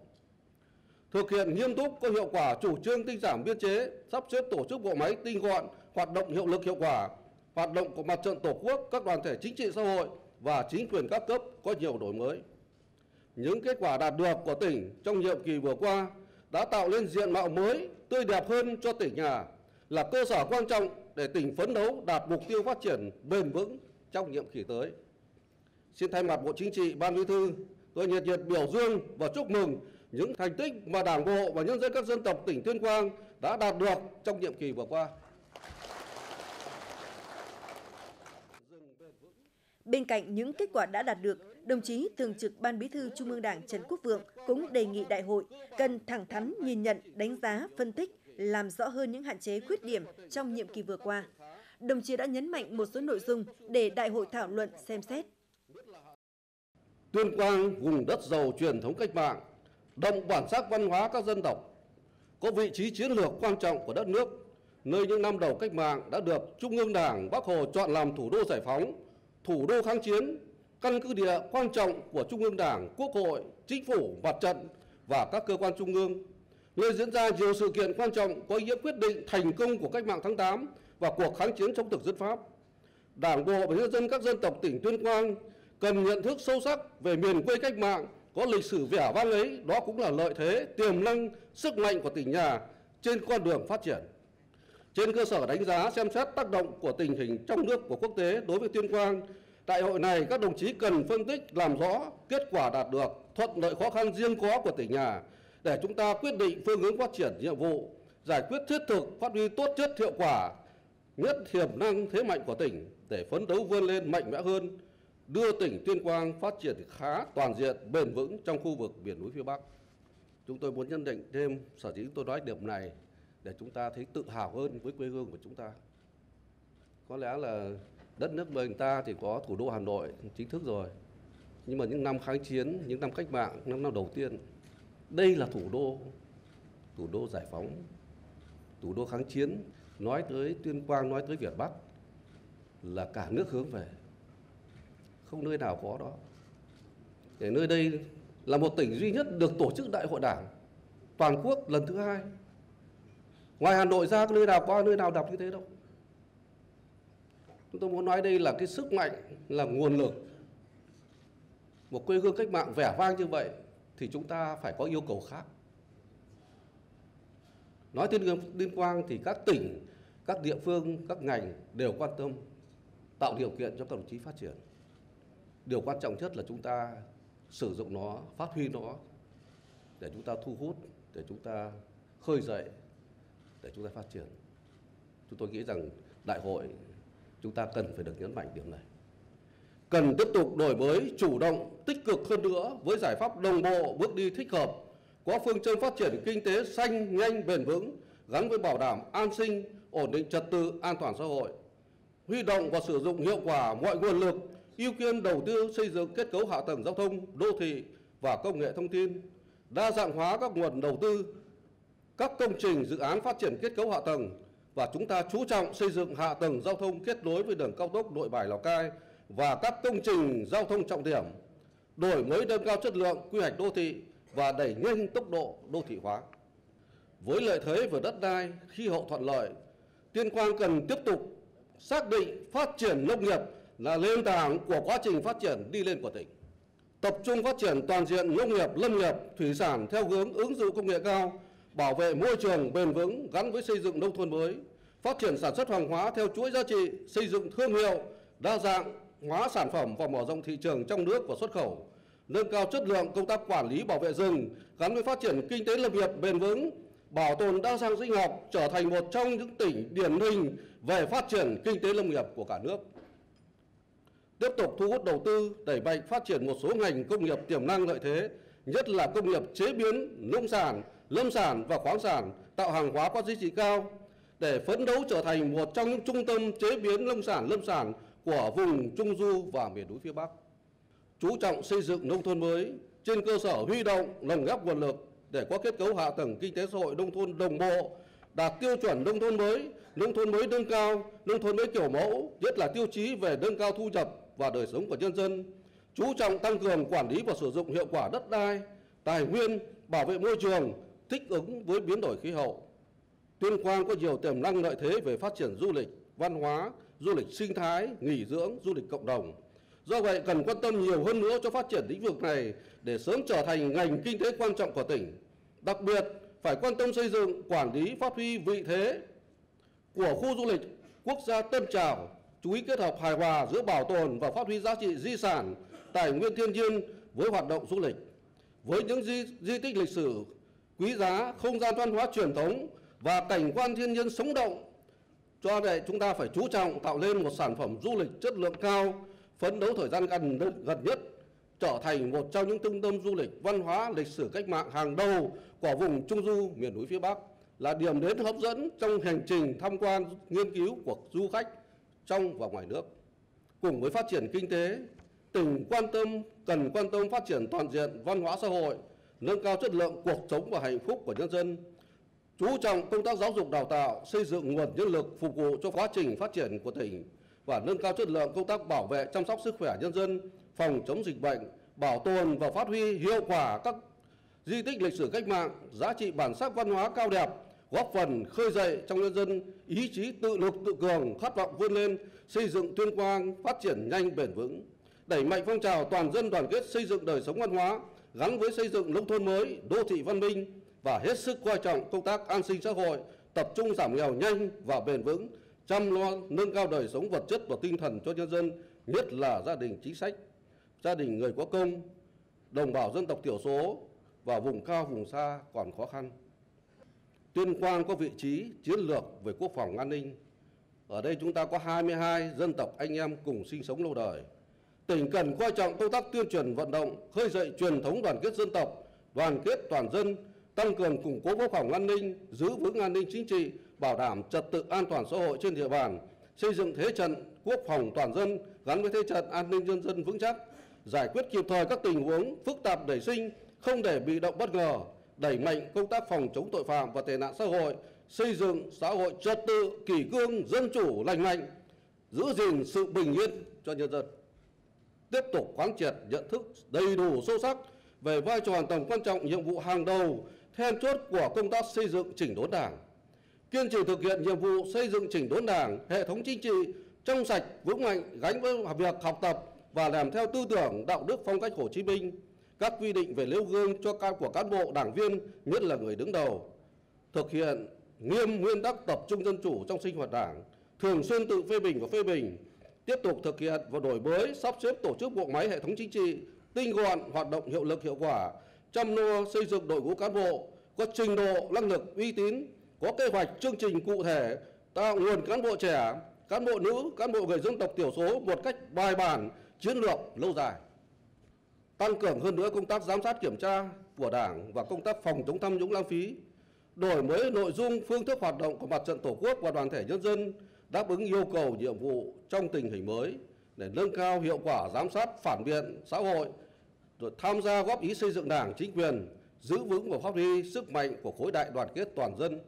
thực hiện nghiêm túc có hiệu quả chủ trương tinh giảm biên chế, sắp xếp tổ chức bộ máy tinh gọn, hoạt động hiệu lực hiệu quả, hoạt động của mặt trận tổ quốc, các đoàn thể chính trị xã hội và chính quyền các cấp có nhiều đổi mới. Những kết quả đạt được của tỉnh trong nhiệm kỳ vừa qua đã tạo nên diện mạo mới, tươi đẹp hơn cho tỉnh nhà, là cơ sở quan trọng để tỉnh phấn đấu đạt mục tiêu phát triển bền vững trong nhiệm kỳ tới. Xin thay mặt Bộ Chính trị, Ban Bí thư, tôi nhiệt liệt biểu dương và chúc mừng những thành tích mà Đảng bộ và nhân dân các dân tộc tỉnh Tuyên Quang đã đạt được trong nhiệm kỳ vừa qua. Bên cạnh những kết quả đã đạt được, đồng chí Thường trực Ban Bí thư Trung ương Đảng Trần Quốc Vượng cũng đề nghị đại hội cần thẳng thắn nhìn nhận, đánh giá, phân tích, làm rõ hơn những hạn chế khuyết điểm trong nhiệm kỳ vừa qua. Đồng chí đã nhấn mạnh một số nội dung để đại hội thảo luận xem xét. Tuyên Quang vùng đất giàu truyền thống cách mạng, đậm bản sắc văn hóa các dân tộc, có vị trí chiến lược quan trọng của đất nước, nơi những năm đầu cách mạng đã được Trung ương Đảng Bắc Hồ chọn làm thủ đô giải phóng, thủ đô kháng chiến, căn cứ địa quan trọng của Trung ương Đảng, Quốc hội, Chính phủ, Mặt trận và các cơ quan trung ương, nơi diễn ra nhiều sự kiện quan trọng có ý nghĩa quyết định thành công của cách mạng tháng 8 và cuộc kháng chiến chống thực dân Pháp. Đảng bộ và nhân dân các dân tộc tỉnh Tuyên Quang cần nhận thức sâu sắc về miền quê cách mạng có lịch sử vẻ vang ấy, đó cũng là lợi thế, tiềm năng, sức mạnh của tỉnh nhà trên con đường phát triển. Trên cơ sở đánh giá xem xét tác động của tình hình trong nước của quốc tế đối với Tuyên Quang, Đại hội này các đồng chí cần phân tích làm rõ kết quả đạt được, thuận lợi khó khăn riêng có của tỉnh nhà để chúng ta quyết định phương hướng phát triển nhiệm vụ, giải quyết thiết thực, phát huy tốt nhất hiệu quả nhất tiềm năng thế mạnh của tỉnh để phấn đấu vươn lên mạnh mẽ hơn, đưa tỉnh Tuyên Quang phát triển khá toàn diện, bền vững trong khu vực miền núi phía Bắc. Chúng tôi muốn nhận định thêm sở dĩ tôi nói điểm này để chúng ta thấy tự hào hơn với quê hương của chúng ta. Có lẽ là đất nước mình ta thì có thủ đô Hà Nội chính thức rồi. Nhưng mà những năm kháng chiến, những năm cách mạng, năm năm đầu tiên, đây là thủ đô, thủ đô giải phóng, thủ đô kháng chiến. Nói tới Tuyên Quang, nói tới Việt Bắc là cả nước hướng về. Không nơi nào có đó. Để nơi đây là một tỉnh duy nhất được tổ chức đại hội đảng toàn quốc lần thứ hai. Ngoài Hà Nội ra nơi nào có nơi nào đọc như thế đâu. Chúng tôi muốn nói đây là cái sức mạnh, là nguồn lực. Một quê hương cách mạng vẻ vang như vậy thì chúng ta phải có yêu cầu khác. Nói đến liên quan thì các tỉnh, các địa phương, các ngành đều quan tâm tạo điều kiện cho các đồng chí phát triển. Điều quan trọng nhất là chúng ta sử dụng nó, phát huy nó để chúng ta thu hút, để chúng ta khơi dậy, để chúng ta phát triển. Chúng tôi nghĩ rằng đại hội chúng ta cần phải được nhấn mạnh điểm này. Cần tiếp tục đổi mới, chủ động, tích cực hơn nữa với giải pháp đồng bộ, bước đi thích hợp, có phương châm phát triển kinh tế xanh, nhanh, bền vững, gắn với bảo đảm an sinh, ổn định trật tự, an toàn xã hội. Huy động và sử dụng hiệu quả mọi nguồn lực, ưu tiên đầu tư xây dựng kết cấu hạ tầng giao thông, đô thị và công nghệ thông tin, đa dạng hóa các nguồn đầu tư, các công trình dự án phát triển kết cấu hạ tầng, và chúng ta chú trọng xây dựng hạ tầng giao thông kết nối với đường cao tốc Nội Bài Lào Cai và các công trình giao thông trọng điểm, đổi mới nâng cao chất lượng quy hoạch đô thị và đẩy nhanh tốc độ đô thị hóa. Với lợi thế về đất đai, khí hậu thuận lợi, Tuyên Quang cần tiếp tục xác định phát triển nông nghiệp là nền tảng của quá trình phát triển đi lên của tỉnh. Tập trung phát triển toàn diện nông nghiệp, lâm nghiệp, thủy sản theo hướng ứng dụng công nghệ cao, bảo vệ môi trường bền vững gắn với xây dựng nông thôn mới, phát triển sản xuất hàng hóa theo chuỗi giá trị, xây dựng thương hiệu, đa dạng hóa sản phẩm và mở rộng thị trường trong nước và xuất khẩu, nâng cao chất lượng công tác quản lý bảo vệ rừng gắn với phát triển kinh tế lâm nghiệp bền vững, bảo tồn đa dạng sinh học trở thành một trong những tỉnh điển hình về phát triển kinh tế lâm nghiệp của cả nước. Tiếp tục thu hút đầu tư, đẩy mạnh phát triển một số ngành công nghiệp tiềm năng lợi thế, nhất là công nghiệp chế biến, nông sản, lâm sản và khoáng sản tạo hàng hóa có giá trị cao để phấn đấu trở thành một trong những trung tâm chế biến nông sản lâm sản của vùng Trung Du và miền núi phía Bắc. Chú trọng xây dựng nông thôn mới trên cơ sở huy động lồng ghép nguồn lực để có kết cấu hạ tầng kinh tế xã hội nông thôn đồng bộ, đạt tiêu chuẩn nông thôn mới, nông thôn mới nâng cao, nông thôn mới kiểu mẫu, nhất là tiêu chí về nâng cao thu nhập và đời sống của nhân dân, chú trọng tăng cường quản lý và sử dụng hiệu quả đất đai, tài nguyên, bảo vệ môi trường, thích ứng với biến đổi khí hậu. Tuyên Quang có nhiều tiềm năng lợi thế về phát triển du lịch, văn hóa, du lịch sinh thái, nghỉ dưỡng, du lịch cộng đồng. Do vậy cần quan tâm nhiều hơn nữa cho phát triển lĩnh vực này để sớm trở thành ngành kinh tế quan trọng của tỉnh. Đặc biệt phải quan tâm xây dựng, quản lý, phát huy vị thế của khu du lịch quốc gia Tân Trào, chú ý kết hợp hài hòa giữa bảo tồn và phát huy giá trị di sản, tài nguyên thiên nhiên với hoạt động du lịch. Với những di, di tích lịch sử quý giá, không gian văn hóa truyền thống và cảnh quan thiên nhiên sống động. Cho nên chúng ta phải chú trọng tạo lên một sản phẩm du lịch chất lượng cao, phấn đấu thời gian gần gần nhất trở thành một trong những trung tâm du lịch văn hóa lịch sử cách mạng hàng đầu của vùng Trung Du miền núi phía Bắc là điểm đến hấp dẫn trong hành trình tham quan nghiên cứu của du khách trong và ngoài nước. Cùng với phát triển kinh tế, tỉnh quan tâm cần quan tâm phát triển toàn diện văn hóa xã hội, nâng cao chất lượng cuộc sống và hạnh phúc của nhân dân, chú trọng công tác giáo dục đào tạo, xây dựng nguồn nhân lực phục vụ cho quá trình phát triển của tỉnh và nâng cao chất lượng công tác bảo vệ chăm sóc sức khỏe nhân dân, phòng chống dịch bệnh, bảo tồn và phát huy hiệu quả các di tích lịch sử cách mạng, giá trị bản sắc văn hóa cao đẹp, góp phần khơi dậy trong nhân dân ý chí tự lực tự cường, khát vọng vươn lên, xây dựng Tuyên Quang phát triển nhanh bền vững, đẩy mạnh phong trào toàn dân đoàn kết xây dựng đời sống văn hóa gắn với xây dựng nông thôn mới, đô thị văn minh và hết sức coi trọng công tác an sinh xã hội, tập trung giảm nghèo nhanh và bền vững, chăm lo nâng cao đời sống vật chất và tinh thần cho nhân dân, nhất là gia đình chính sách, gia đình người có công, đồng bào dân tộc thiểu số và vùng cao vùng xa còn khó khăn. Tuyên Quang có vị trí chiến lược về quốc phòng an ninh. Ở đây chúng ta có 22 dân tộc anh em cùng sinh sống lâu đời. Tỉnh cần coi trọng công tác tuyên truyền vận động, khơi dậy truyền thống đoàn kết dân tộc, đoàn kết toàn dân, tăng cường củng cố quốc phòng an ninh, giữ vững an ninh chính trị, bảo đảm trật tự an toàn xã hội trên địa bàn, xây dựng thế trận quốc phòng toàn dân gắn với thế trận an ninh nhân dân vững chắc, giải quyết kịp thời các tình huống phức tạp nảy sinh, không để bị động bất ngờ, đẩy mạnh công tác phòng chống tội phạm và tệ nạn xã hội, xây dựng xã hội trật tự, kỷ cương, dân chủ, lành mạnh, giữ gìn sự bình yên cho nhân dân. Tiếp tục quán triệt nhận thức đầy đủ sâu sắc về vai trò tầm quan trọng nhiệm vụ hàng đầu then chốt của công tác xây dựng chỉnh đốn Đảng. Kiên trì thực hiện nhiệm vụ xây dựng chỉnh đốn Đảng, hệ thống chính trị trong sạch, vững mạnh gắn với việc học tập và làm theo tư tưởng đạo đức phong cách Hồ Chí Minh, các quy định về nêu gương cho các của cán bộ đảng viên, nhất là người đứng đầu. Thực hiện nghiêm nguyên tắc tập trung dân chủ trong sinh hoạt đảng, thường xuyên tự phê bình và phê bình, tiếp tục thực hiện và đổi mới, sắp xếp tổ chức bộ máy hệ thống chính trị, tinh gọn, hoạt động hiệu lực hiệu quả, chăm lo xây dựng đội ngũ cán bộ có trình độ, năng lực, uy tín, có kế hoạch chương trình cụ thể, tạo nguồn cán bộ trẻ, cán bộ nữ, cán bộ người dân tộc thiểu số một cách bài bản, chiến lược lâu dài. Tăng cường hơn nữa công tác giám sát kiểm tra của Đảng và công tác phòng chống tham nhũng lãng phí, đổi mới nội dung phương thức hoạt động của mặt trận Tổ quốc và đoàn thể nhân dân đáp ứng yêu cầu nhiệm vụ trong tình hình mới để nâng cao hiệu quả giám sát, phản biện xã hội, rồi tham gia góp ý xây dựng đảng, chính quyền giữ vững và phát huy sức mạnh của khối đại đoàn kết toàn dân.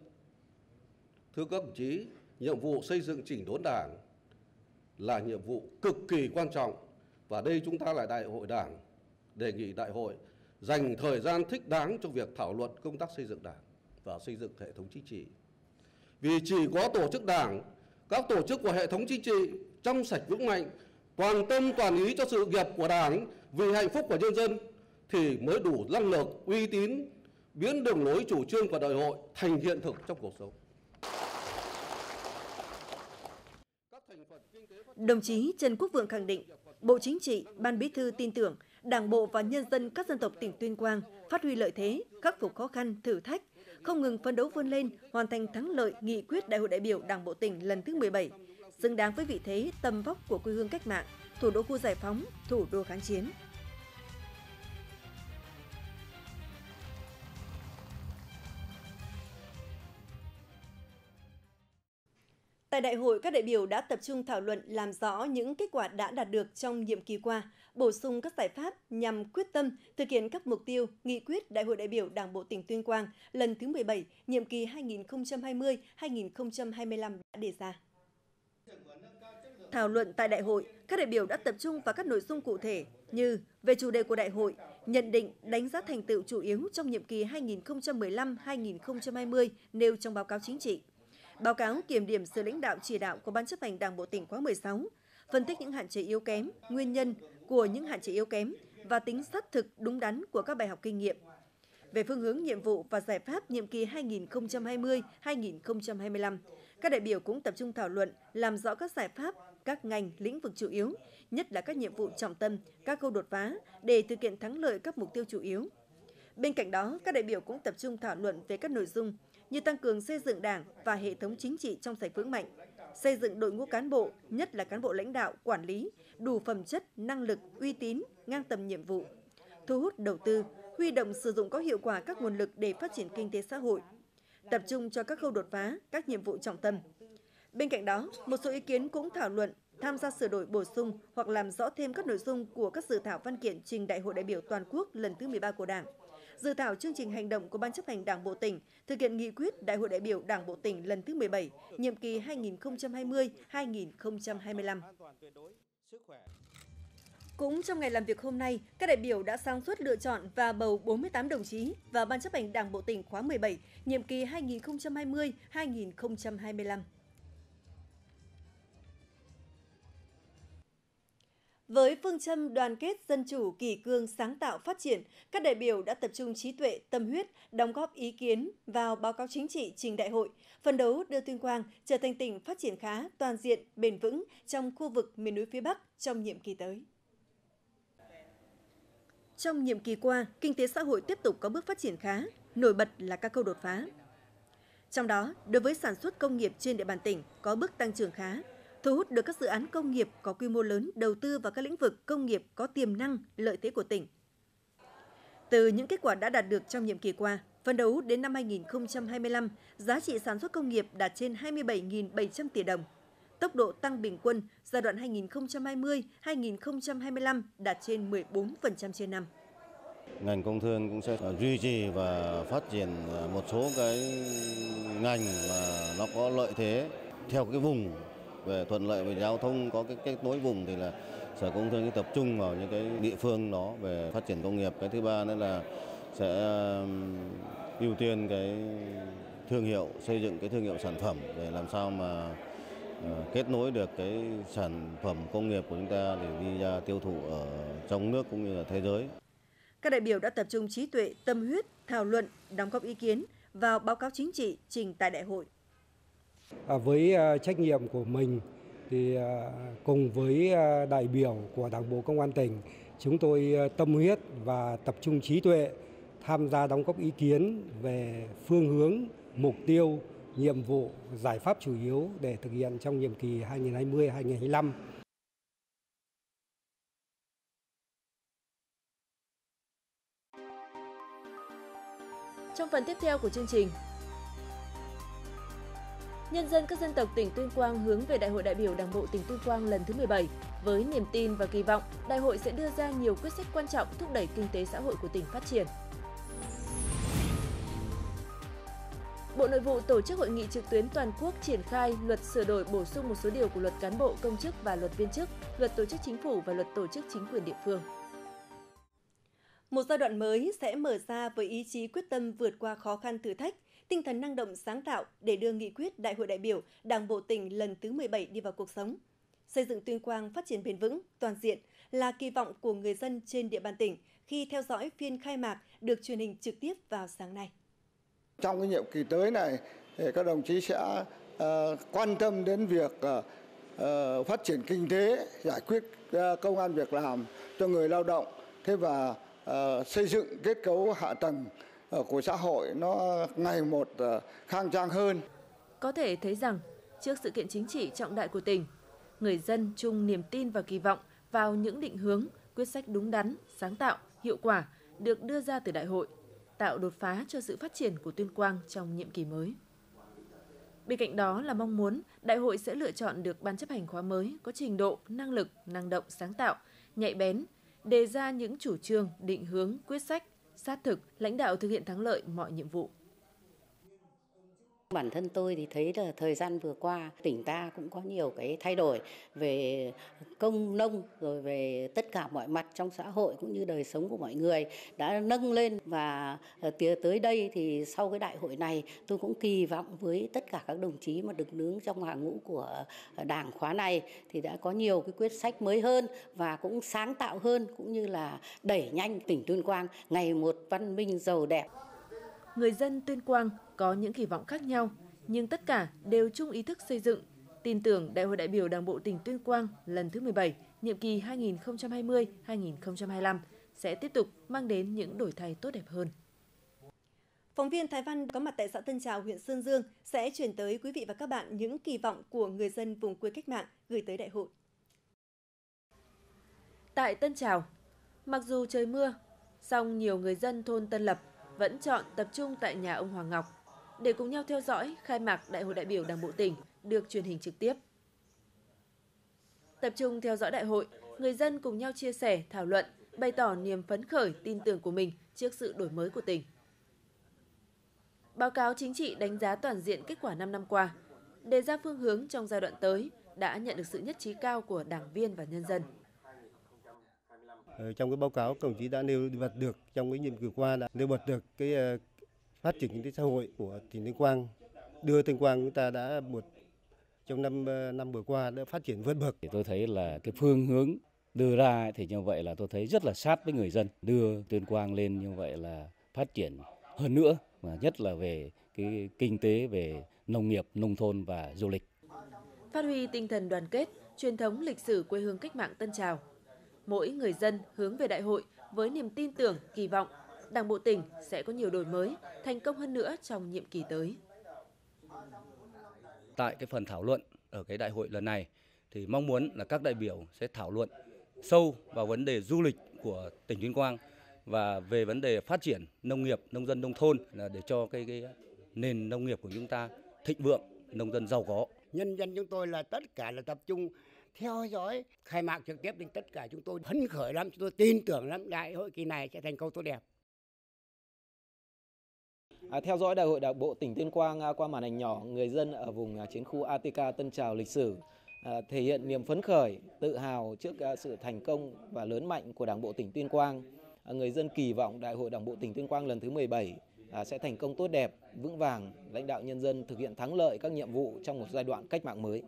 Thưa các đồng chí, nhiệm vụ xây dựng chỉnh đốn đảng là nhiệm vụ cực kỳ quan trọng và đây chúng ta là đại hội đảng, đề nghị đại hội dành thời gian thích đáng cho việc thảo luận công tác xây dựng đảng và xây dựng hệ thống chính trị. Vì chỉ có tổ chức đảng các tổ chức của hệ thống chính trị trong sạch vững mạnh toàn tâm toàn ý cho sự nghiệp của đảng vì hạnh phúc của nhân dân thì mới đủ năng lực uy tín biến đường lối chủ trương của đại hội thành hiện thực trong cuộc sống. Đồng chí Trần Quốc Vượng khẳng định, Bộ Chính trị, Ban Bí thư tin tưởng Đảng bộ và nhân dân các dân tộc tỉnh Tuyên Quang phát huy lợi thế, khắc phục khó khăn, thử thách, không ngừng phấn đấu vươn lên, hoàn thành thắng lợi nghị quyết Đại hội đại biểu Đảng bộ tỉnh lần thứ 17, xứng đáng với vị thế tầm vóc của quê hương cách mạng, thủ đô khu giải phóng, thủ đô kháng chiến. Tại đại hội, các đại biểu đã tập trung thảo luận làm rõ những kết quả đã đạt được trong nhiệm kỳ qua, bổ sung các giải pháp nhằm quyết tâm thực hiện các mục tiêu, nghị quyết Đại hội đại biểu Đảng bộ tỉnh Tuyên Quang lần thứ 17, nhiệm kỳ 2020-2025 đã đề ra. Thảo luận tại đại hội, các đại biểu đã tập trung vào các nội dung cụ thể như về chủ đề của đại hội, nhận định, đánh giá thành tựu chủ yếu trong nhiệm kỳ 2015-2020 nêu trong báo cáo chính trị, báo cáo kiểm điểm sự lãnh đạo chỉ đạo của Ban chấp hành Đảng bộ tỉnh khóa 16, phân tích những hạn chế yếu kém, nguyên nhân của những hạn chế yếu kém và tính xác thực đúng đắn của các bài học kinh nghiệm. Về phương hướng nhiệm vụ và giải pháp nhiệm kỳ 2020-2025, các đại biểu cũng tập trung thảo luận, làm rõ các giải pháp, các ngành, lĩnh vực chủ yếu, nhất là các nhiệm vụ trọng tâm, các khâu đột phá để thực hiện thắng lợi các mục tiêu chủ yếu. Bên cạnh đó, các đại biểu cũng tập trung thảo luận về các nội dung như tăng cường xây dựng Đảng và hệ thống chính trị trong sạch vững mạnh, xây dựng đội ngũ cán bộ, nhất là cán bộ lãnh đạo, quản lý, đủ phẩm chất, năng lực, uy tín, ngang tầm nhiệm vụ, thu hút đầu tư, huy động sử dụng có hiệu quả các nguồn lực để phát triển kinh tế xã hội, tập trung cho các khâu đột phá, các nhiệm vụ trọng tâm. Bên cạnh đó, một số ý kiến cũng thảo luận tham gia sửa đổi bổ sung hoặc làm rõ thêm các nội dung của các dự thảo văn kiện trình Đại hội đại biểu toàn quốc lần thứ 13 của Đảng dự thảo chương trình hành động của Ban chấp hành Đảng Bộ tỉnh thực hiện nghị quyết Đại hội đại biểu Đảng Bộ tỉnh lần thứ 17, nhiệm kỳ 2020-2025. Cũng trong ngày làm việc hôm nay, các đại biểu đã sang suốt lựa chọn và bầu 48 đồng chí vào Ban chấp hành Đảng Bộ tỉnh khóa 17, nhiệm kỳ 2020-2025. Với phương châm đoàn kết dân chủ, kỳ cương, sáng tạo, phát triển, các đại biểu đã tập trung trí tuệ, tâm huyết, đóng góp ý kiến vào báo cáo chính trị trình đại hội, phân đấu đưa Tuyên Quang trở thành tỉnh phát triển khá, toàn diện, bền vững trong khu vực miền núi phía Bắc trong nhiệm kỳ tới. Trong nhiệm kỳ qua, kinh tế xã hội tiếp tục có bước phát triển khá, nổi bật là các câu đột phá. Trong đó, đối với sản xuất công nghiệp trên địa bàn tỉnh có bước tăng trưởng khá, thu hút được các dự án công nghiệp có quy mô lớn đầu tư vào các lĩnh vực công nghiệp có tiềm năng, lợi thế của tỉnh. Từ những kết quả đã đạt được trong nhiệm kỳ qua, phân đấu đến năm 2025, giá trị sản xuất công nghiệp đạt trên 27.700 tỷ đồng. Tốc độ tăng bình quân giai đoạn 2020-2025 đạt trên 14% trên năm. Ngành công thương cũng sẽ duy trì và phát triển một số cái ngành mà nó có lợi thế theo cái vùng về thuận lợi về giao thông có cái kết nối vùng thì là sở công thương tập trung vào những cái địa phương đó về phát triển công nghiệp cái thứ ba nữa là sẽ ưu tiên cái thương hiệu xây dựng cái thương hiệu sản phẩm để làm sao mà ờ, kết nối được cái sản phẩm công nghiệp của chúng ta để đi ra tiêu thụ ở trong nước cũng như là thế giới. Các đại biểu đã tập trung trí tuệ, tâm huyết, thảo luận, đóng góp ý kiến vào báo cáo chính trị trình tại đại hội. À, với à, trách nhiệm của mình thì à, cùng với à, đại biểu của Đảng bộ Công an tỉnh, chúng tôi tâm huyết và tập trung trí tuệ tham gia đóng góp ý kiến về phương hướng, mục tiêu, nhiệm vụ, giải pháp chủ yếu để thực hiện trong nhiệm kỳ 2020-2025. Trong phần tiếp theo của chương trình, nhân dân các dân tộc tỉnh Tuyên Quang hướng về Đại hội đại biểu Đảng bộ tỉnh Tuyên Quang lần thứ 17 với niềm tin và kỳ vọng đại hội sẽ đưa ra nhiều quyết sách quan trọng thúc đẩy kinh tế xã hội của tỉnh phát triển. Bộ Nội vụ tổ chức hội nghị trực tuyến toàn quốc triển khai luật sửa đổi bổ sung một số điều của luật cán bộ công chức và luật viên chức, luật tổ chức chính phủ và luật tổ chức chính quyền địa phương. Một giai đoạn mới sẽ mở ra với ý chí quyết tâm vượt qua khó khăn thử thách, tinh thần năng động sáng tạo để đưa nghị quyết Đại hội đại biểu Đảng bộ tỉnh lần thứ 17 đi vào cuộc sống. Xây dựng Tuyên Quang phát triển bền vững, toàn diện là kỳ vọng của người dân trên địa bàn tỉnh khi theo dõi phiên khai mạc được truyền hình trực tiếp vào sáng nay. Trong cái nhiệm kỳ tới này thì các đồng chí sẽ uh, quan tâm đến việc uh, uh, phát triển kinh tế, giải quyết uh, công an việc làm cho người lao động, thế và uh, xây dựng kết cấu hạ tầng của xã hội nó ngày một ờ, khang trang hơn. Có thể thấy rằng trước sự kiện chính trị trọng đại của tỉnh, người dân chung niềm tin và kỳ vọng vào những định hướng, quyết sách đúng đắn, sáng tạo, hiệu quả được đưa ra từ đại hội tạo đột phá cho sự phát triển của Tuyên Quang trong nhiệm kỳ mới. Bên cạnh đó là mong muốn đại hội sẽ lựa chọn được ban chấp hành khóa mới có trình độ, năng lực, năng động, sáng tạo, nhạy bén, đề ra những chủ trương, định hướng, quyết sách, sát thực, lãnh đạo thực hiện thắng lợi mọi nhiệm vụ. Bản thân tôi thì thấy là thời gian vừa qua, tỉnh ta cũng có nhiều cái thay đổi về công nông, rồi về tất cả mọi mặt trong xã hội cũng như đời sống của mọi người đã nâng lên. Và ờ, tới đây thì sau cái đại hội này, tôi cũng kỳ vọng với tất cả các đồng chí mà được nướng trong hàng ngũ của ờ, đảng khóa này thì đã có nhiều cái quyết sách mới hơn và cũng sáng tạo hơn, cũng như là đẩy nhanh tỉnh Tuyên Quang ngày một văn minh giàu đẹp người dân Tuyên Quang có những kỳ vọng khác nhau, nhưng tất cả đều chung ý thức xây dựng, tin tưởng Đại hội đại biểu Đảng bộ tỉnh Tuyên Quang lần thứ 17, nhiệm kỳ 2020-2025 sẽ tiếp tục mang đến những đổi thay tốt đẹp hơn. Phóng viên Thái Văn có mặt tại xã Tân Trào, huyện Sơn Dương sẽ chuyển tới quý vị và các bạn những kỳ vọng của người dân vùng quê cách mạng gửi tới đại hội. Tại Tân Trào, mặc dù trời mưa, song nhiều người dân thôn Tân Lập vẫn chọn tập trung tại nhà ông Hoàng Ngọc để cùng nhau theo dõi khai mạc Đại hội đại biểu Đảng bộ tỉnh được truyền hình trực tiếp. Tập trung theo dõi đại hội, người dân cùng nhau chia sẻ, thảo luận, bày tỏ niềm phấn khởi, tin tưởng của mình trước sự đổi mới của tỉnh. Báo cáo chính trị đánh giá toàn diện kết quả 5 năm qua, đề ra phương hướng trong giai đoạn tới đã nhận được sự nhất trí cao của đảng viên và nhân dân trong cái báo cáo công chí đã nêu bật được trong cái nhiệm kỳ qua là nêu bật được cái phát triển kinh tế xã hội của tỉnh Tuyên Quang đưa Tuyên Quang chúng ta đã một trong năm năm vừa qua đã phát triển vượt bậc. Thì tôi thấy là cái phương hướng đưa ra thì như vậy là tôi thấy rất là sát với người dân đưa Tuyên Quang lên như vậy là phát triển hơn nữa và nhất là về cái kinh tế về nông nghiệp, nông thôn và du lịch. Phát huy tinh thần đoàn kết, truyền thống lịch sử quê hương cách mạng Tân Trào. Mỗi người dân hướng về đại hội với niềm tin tưởng, kỳ vọng Đảng bộ tỉnh sẽ có nhiều đổi mới, thành công hơn nữa trong nhiệm kỳ tới. Tại cái phần thảo luận ở cái đại hội lần này thì mong muốn là các đại biểu sẽ thảo luận sâu vào vấn đề du lịch của tỉnh Tuyên Quang và về vấn đề phát triển nông nghiệp, nông dân nông thôn là để cho cái, cái nền nông nghiệp của chúng ta thịnh vượng, nông dân giàu có. Nhân dân chúng tôi là tất cả là tập trung theo dõi khai mạc trực tiếp nên tất cả chúng tôi phấn khởi lắm, chúng tôi tin tưởng lắm đại hội kỳ này sẽ thành công tốt đẹp. À, theo dõi đại hội đảng bộ tỉnh Tuyên Quang à, qua màn ảnh nhỏ, người dân ở vùng à, chiến khu ATK Tân Trào lịch sử à, thể hiện niềm phấn khởi, tự hào trước à, sự thành công và lớn mạnh của Đảng bộ tỉnh Tuyên Quang. À, người dân kỳ vọng đại hội Đảng bộ tỉnh Tuyên Quang lần thứ 17 à, sẽ thành công tốt đẹp, vững vàng, lãnh đạo nhân dân thực hiện thắng lợi các nhiệm vụ trong một giai đoạn cách mạng mới.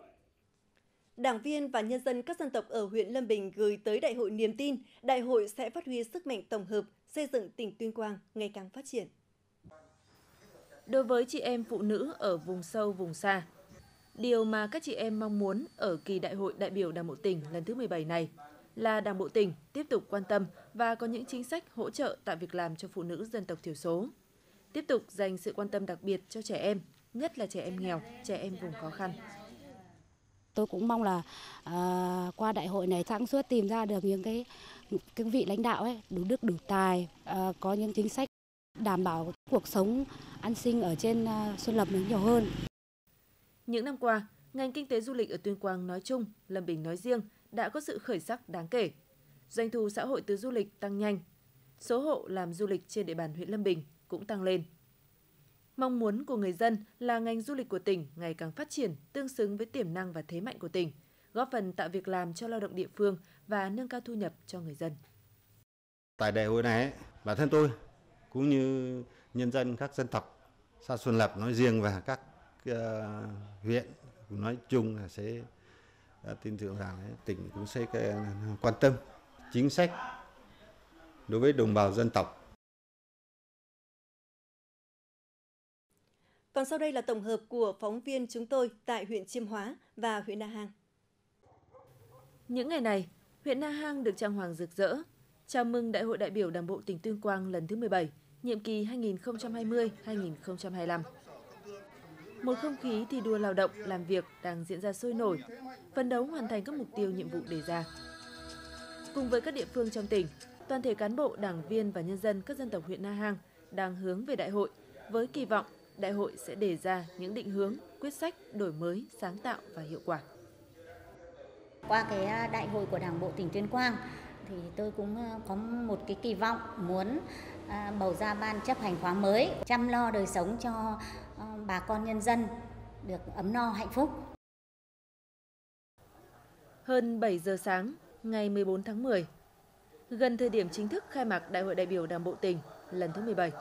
Đảng viên và nhân dân các dân tộc ở huyện Lâm Bình gửi tới đại hội niềm tin, đại hội sẽ phát huy sức mạnh tổng hợp, xây dựng tỉnh Tuyên Quang ngày càng phát triển. Đối với chị em phụ nữ ở vùng sâu, vùng xa, điều mà các chị em mong muốn ở kỳ đại hội đại biểu Đảng bộ tỉnh lần thứ 17 này là Đảng bộ tỉnh tiếp tục quan tâm và có những chính sách hỗ trợ tạo việc làm cho phụ nữ dân tộc thiểu số. Tiếp tục dành sự quan tâm đặc biệt cho trẻ em, nhất là trẻ em nghèo, trẻ em vùng khó khăn. Tôi cũng mong là à, qua đại hội này sáng suốt tìm ra được những cái cái vị lãnh đạo ấy đủ đức đủ tài, à, có những chính sách đảm bảo cuộc sống an sinh ở trên à, Xuân Lập nhiều hơn. Những năm qua, ngành kinh tế du lịch ở Tuyên Quang nói chung, Lâm Bình nói riêng đã có sự khởi sắc đáng kể. Doanh thu xã hội từ du lịch tăng nhanh. Số hộ làm du lịch trên địa bàn huyện Lâm Bình cũng tăng lên. Mong muốn của người dân là ngành du lịch của tỉnh ngày càng phát triển tương xứng với tiềm năng và thế mạnh của tỉnh, góp phần tạo việc làm cho lao động địa phương và nâng cao thu nhập cho người dân. Tại đại hội này, bản thân tôi cũng như nhân dân các dân tộc xã Xuân Lập nói riêng và các uh, huyện nói chung là sẽ đã tin tưởng rằng tỉnh cũng sẽ ờ, quan tâm chính sách đối với đồng bào dân tộc Còn sau đây là tổng hợp của phóng viên chúng tôi tại huyện Chiêm Hóa và huyện Na Hàng. Những ngày này, huyện Na Hàng được trang hoàng rực rỡ, chào mừng Đại hội đại biểu Đảng bộ tỉnh Tuyên Quang lần thứ 17, nhiệm kỳ 2020-2025. Một không khí thi đua lao động, làm việc đang diễn ra sôi nổi, phấn đấu hoàn thành các mục tiêu nhiệm vụ đề ra. Cùng với các địa phương trong tỉnh, toàn thể cán bộ, đảng viên và nhân dân các dân tộc huyện Na Hàng đang hướng về đại hội với kỳ vọng đại hội sẽ đề ra những định hướng, quyết sách đổi mới, sáng tạo và hiệu quả. Qua cái à, đại hội của Đảng bộ tỉnh Tuyên Quang thì tôi cũng à, có một cái kỳ vọng muốn à, bầu ra ban chấp hành khóa mới, chăm lo đời sống cho bà con nhân dân được ấm no hạnh phúc. Hơn 7 giờ sáng, ngày 14 tháng 10, gần thời điểm chính thức khai mạc Đại hội đại biểu Đảng bộ tỉnh lần thứ 17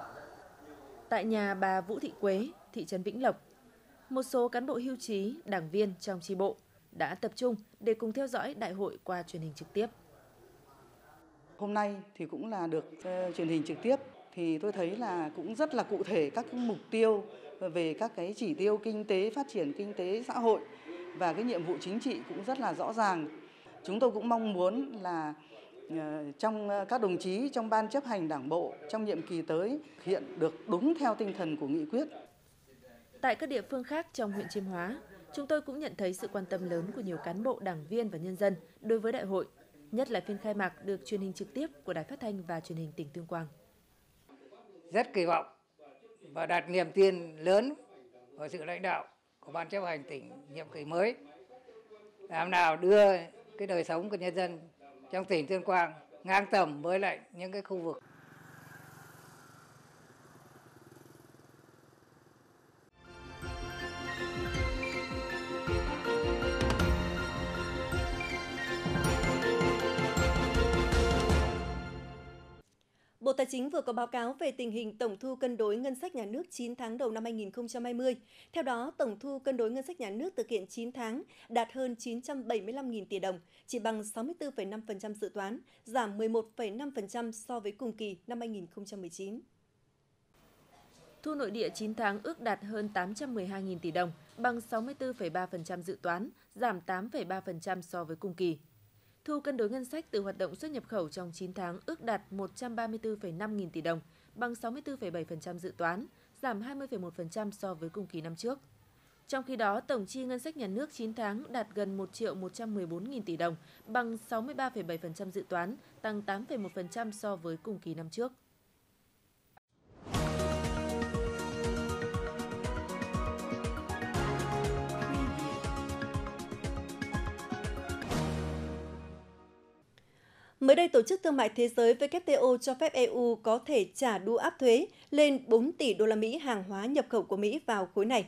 tại nhà bà Vũ Thị Quế, thị trấn Vĩnh Lộc. Một số cán bộ hưu trí, đảng viên trong tri bộ đã tập trung để cùng theo dõi đại hội qua truyền hình trực tiếp. Hôm nay thì cũng là được ờ, truyền hình trực tiếp thì tôi thấy là cũng rất là cụ thể các mục tiêu về các cái chỉ tiêu kinh tế phát triển kinh tế xã hội và cái nhiệm vụ chính trị cũng rất là rõ ràng. Chúng tôi cũng mong muốn là trong ờ, các đồng chí trong ban chấp hành đảng bộ trong nhiệm kỳ tới hiện được đúng theo tinh thần của nghị quyết. Tại các địa phương khác trong huyện Chiêm Hóa, chúng tôi cũng nhận thấy sự quan tâm lớn của nhiều cán bộ, đảng viên và nhân dân đối với đại hội, nhất là phiên khai mạc được truyền hình trực tiếp của Đài Phát thanh và Truyền hình tỉnh Tuyên Quang. Rất kỳ vọng và đặt niềm tin lớn vào sự lãnh đạo của ban chấp hành tỉnh nhiệm kỳ mới làm nào đưa cái đời sống của nhân dân trong tỉnh Tuyên Quang ngang tầm với lại những cái khu vực Tài chính vừa có báo cáo về tình hình tổng thu cân đối ngân sách nhà nước 9 tháng đầu năm 2020. Theo đó, tổng thu cân đối ngân sách nhà nước thực hiện 9 tháng đạt hơn 975.000 tỷ đồng, chỉ bằng 64,5% dự toán, giảm 11,5% so với cùng kỳ năm 2019. Thu nội địa 9 tháng ước đạt hơn 812.000 tỷ đồng, bằng 64,3% dự toán, giảm 8,3% so với cùng kỳ. Thu cân đối ngân sách từ hoạt động xuất nhập khẩu trong 9 tháng ước đạt 134,5 nghìn tỷ đồng, bằng 64,7% dự toán, giảm 20,1% so với cùng kỳ năm trước. Trong khi đó, tổng chi ngân sách nhà nước 9 tháng đạt gần 1 triệu 114 nghìn tỷ đồng, bằng 63,7% dự toán, tăng 8,1% so với cùng kỳ năm trước. Mới đây, Tổ chức Thương mại Thế giới WTO cho phép EU có thể trả đũa áp thuế lên 4 tỷ đô la Mỹ hàng hóa nhập khẩu của Mỹ vào khối này.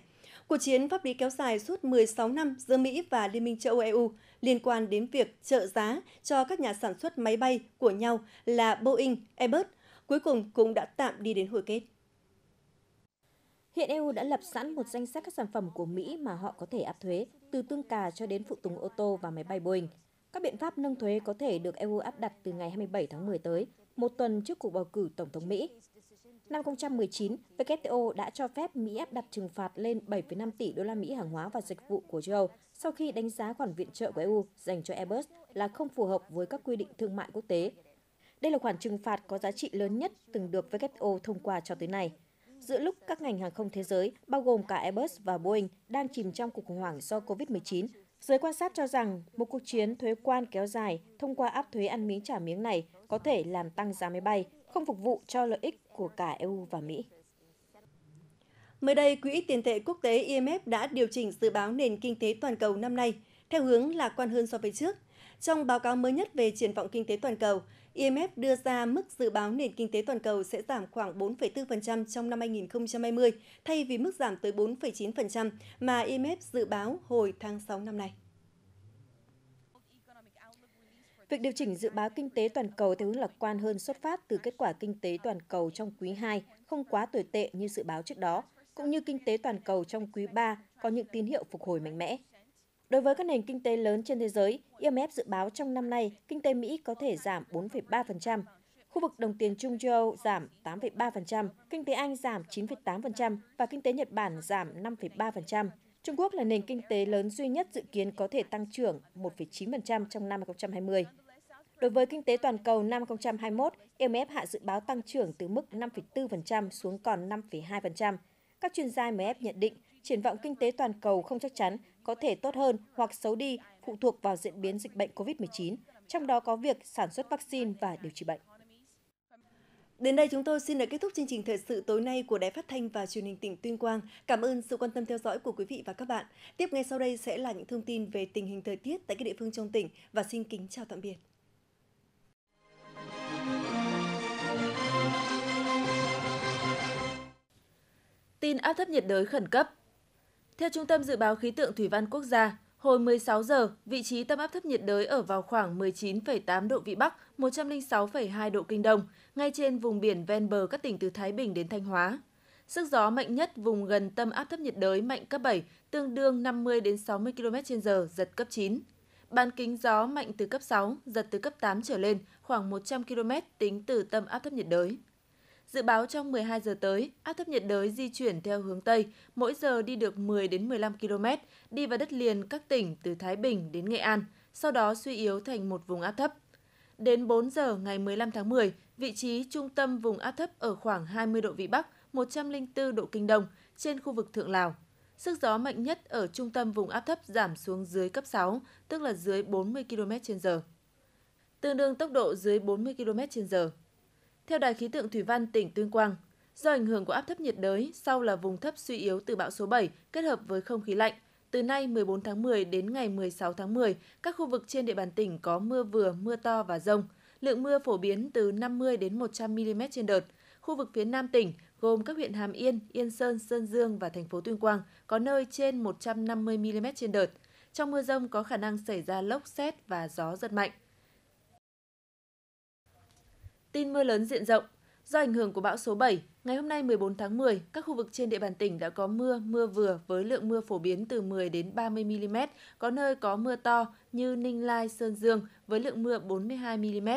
Cuộc chiến pháp lý kéo dài suốt 16 năm giữa Mỹ và Liên minh châu Âu EU liên quan đến việc trợ giá cho các nhà sản xuất máy bay của nhau là Boeing, Airbus, cuối cùng cũng đã tạm đi đến hồi kết. Hiện EU đã lập sẵn một danh sách các sản phẩm của Mỹ mà họ có thể áp thuế, từ tương cà cho đến phụ tùng ô tô và máy bay Boeing. Các biện pháp nâng thuế có thể được EU áp đặt từ ngày 27 tháng 10 tới, một tuần trước cuộc bầu cử Tổng thống Mỹ. Năm 2019, WTO đã cho phép Mỹ áp đặt trừng phạt lên 7,5 tỷ đô la Mỹ hàng hóa và dịch vụ của châu Âu sau khi đánh giá khoản viện trợ của EU dành cho Airbus là không phù hợp với các quy định thương mại quốc tế. Đây là khoản trừng phạt có giá trị lớn nhất từng được WTO thông qua cho tới nay. Giữa lúc các ngành hàng không thế giới, bao gồm cả Airbus và Boeing, đang chìm trong cuộc khủng hoảng do COVID-19, Giới quan sát cho rằng một cuộc chiến thuế quan kéo dài thông qua áp thuế ăn miếng trả miếng này có thể làm tăng giá máy bay, không phục vụ cho lợi ích của cả EU và Mỹ. Mới đây, Quỹ tiền tệ quốc tế IMF đã điều chỉnh dự báo nền kinh tế toàn cầu năm nay theo hướng lạc quan hơn so với trước. Trong báo cáo mới nhất về triển vọng kinh tế toàn cầu, IMF đưa ra mức dự báo nền kinh tế toàn cầu sẽ giảm khoảng 4,4% trong năm 2020, thay vì mức giảm tới 4,9% mà IMF dự báo hồi tháng 6 năm nay. Việc điều chỉnh dự báo kinh tế toàn cầu theo hướng lạc quan hơn xuất phát từ kết quả kinh tế toàn cầu trong quý 2 không quá tồi tệ như dự báo trước đó, cũng như kinh tế toàn cầu trong quý 3 có những tín hiệu phục hồi mạnh mẽ. Đối với các nền kinh tế lớn trên thế giới, IMF dự báo trong năm nay, kinh tế Mỹ có thể giảm 4,3%, khu vực đồng tiền Trung châu Âu giảm 8,3%, kinh tế Anh giảm 9,8% và kinh tế Nhật Bản giảm 5,3%. Trung Quốc là nền kinh tế lớn duy nhất dự kiến có thể tăng trưởng 1,9% trong năm 2020. Đối với kinh tế toàn cầu năm 2021, IMF hạ dự báo tăng trưởng từ mức 5,4% xuống còn 5,2%. Các chuyên gia IMF nhận định triển vọng kinh tế toàn cầu không chắc chắn có thể tốt hơn hoặc xấu đi phụ thuộc vào diễn biến dịch bệnh COVID-19, trong đó có việc sản xuất vaccine và điều trị bệnh. Đến đây chúng tôi xin được kết thúc chương trình thời sự tối nay của Đài Phát thanh và Truyền hình tỉnh Tuyên Quang. Cảm ơn sự quan tâm theo dõi của quý vị và các bạn. Tiếp ngay sau đây sẽ là những thông tin về tình hình thời tiết tại các địa phương trong tỉnh và xin kính chào tạm biệt. Tin áp thấp nhiệt đới khẩn cấp. Theo Trung tâm Dự báo Khí tượng Thủy văn Quốc gia, hồi 16 giờ, vị trí tâm áp thấp nhiệt đới ở vào khoảng 19,8 độ Vĩ Bắc, 106,2 độ Kinh Đông, ngay trên vùng biển ven bờ các tỉnh từ Thái Bình đến Thanh Hóa. Sức gió mạnh nhất vùng gần tâm áp thấp nhiệt đới mạnh cấp 7, tương đương 50 đến 60 km/h, giật cấp 9. Bán kính gió mạnh từ cấp 6, giật từ cấp 8 trở lên, khoảng 100 km tính từ tâm áp thấp nhiệt đới. Dự báo trong 12 giờ tới, áp thấp nhiệt đới di chuyển theo hướng Tây, mỗi giờ đi được 10 đến 15 km, đi vào đất liền các tỉnh từ Thái Bình đến Nghệ An, sau đó suy yếu thành một vùng áp thấp. Đến 4 giờ ngày 15 tháng 10, vị trí trung tâm vùng áp thấp ở khoảng 20 độ Vĩ Bắc, 104 độ Kinh Đông trên khu vực Thượng Lào. Sức gió mạnh nhất ở trung tâm vùng áp thấp giảm xuống dưới cấp 6, tức là dưới 40 km/h. Tương đương tốc độ dưới 40 km/h. Theo Đài khí tượng thủy văn tỉnh Tuyên Quang, do ảnh hưởng của áp thấp nhiệt đới, sau là vùng thấp suy yếu từ bão số 7 kết hợp với không khí lạnh, từ nay 14 tháng 10 đến ngày 16 tháng 10, các khu vực trên địa bàn tỉnh có mưa vừa, mưa to và rông. Lượng mưa phổ biến từ 50 đến 100 mm trên đợt. Khu vực phía Nam tỉnh gồm các huyện Hàm Yên, Yên Sơn, Sơn Dương và thành phố Tuyên Quang có nơi trên 150 mm trên đợt. Trong mưa rông có khả năng xảy ra lốc xét và gió giật mạnh. Tin mưa lớn diện rộng Do ảnh hưởng của bão số 7, ngày hôm nay 14 tháng 10, các khu vực trên địa bàn tỉnh đã có mưa, mưa vừa với lượng mưa phổ biến từ 10 đến 30 mm, có nơi có mưa to như Ninh Lai, Sơn Dương với lượng mưa 42 mm.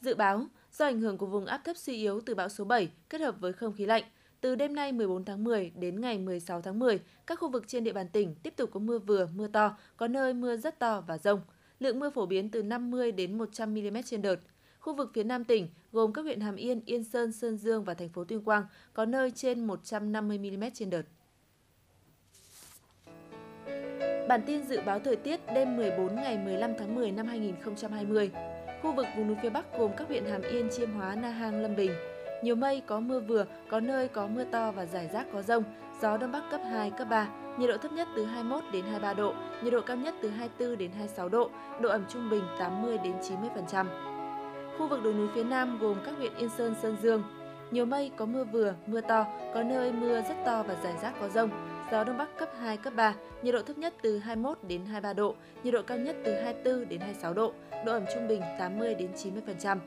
Dự báo, do ảnh hưởng của vùng áp thấp suy yếu từ bão số 7 kết hợp với không khí lạnh, từ đêm nay 14 tháng 10 đến ngày 16 tháng 10, các khu vực trên địa bàn tỉnh tiếp tục có mưa vừa, mưa to, có nơi mưa rất to và rông. Lượng mưa phổ biến từ 50 đến 100 mm trên đợt. Khu vực phía Nam tỉnh gồm các huyện Hàm Yên, Yên Sơn, Sơn Dương và thành phố Tuyên Quang có nơi trên 150 mm trên đợt. Bản tin dự báo thời tiết đêm 14 ngày 15 tháng 10 năm 2020. Khu vực vùng núi phía Bắc gồm các huyện Hàm Yên, Chiêm Hóa, Na Hàng, Lâm Bình. Nhiều mây, có mưa vừa, có nơi có mưa to và rải rác có rông. Gió Đông Bắc cấp 2, cấp 3. Nhiệt độ thấp nhất từ 21 đến 23 độ, nhiệt độ cao nhất từ 24 đến 26 độ, độ ẩm trung bình 80 đến 90%. Khu vực đồi núi phía Nam gồm các huyện Yên Sơn, Sơn Dương. Nhiều mây, có mưa vừa, mưa to, có nơi mưa rất to và rải rác có rông. Gió Đông Bắc cấp 2, cấp 3, nhiệt độ thấp nhất từ 21 đến 23 độ, nhiệt độ cao nhất từ 24 đến 26 độ, độ ẩm trung bình 80 đến 90%.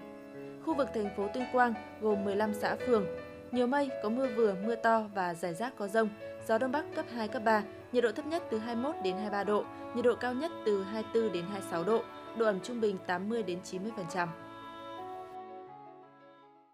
Khu vực thành phố Tuyên Quang gồm 15 xã phường. Nhiều mây, có mưa vừa, mưa to và rải rác có rông. Gió Đông Bắc cấp 2, cấp 3, nhiệt độ thấp nhất từ 21 đến 23 độ, nhiệt độ cao nhất từ 24 đến 26 độ, độ ẩm trung bình 80 đến 90%.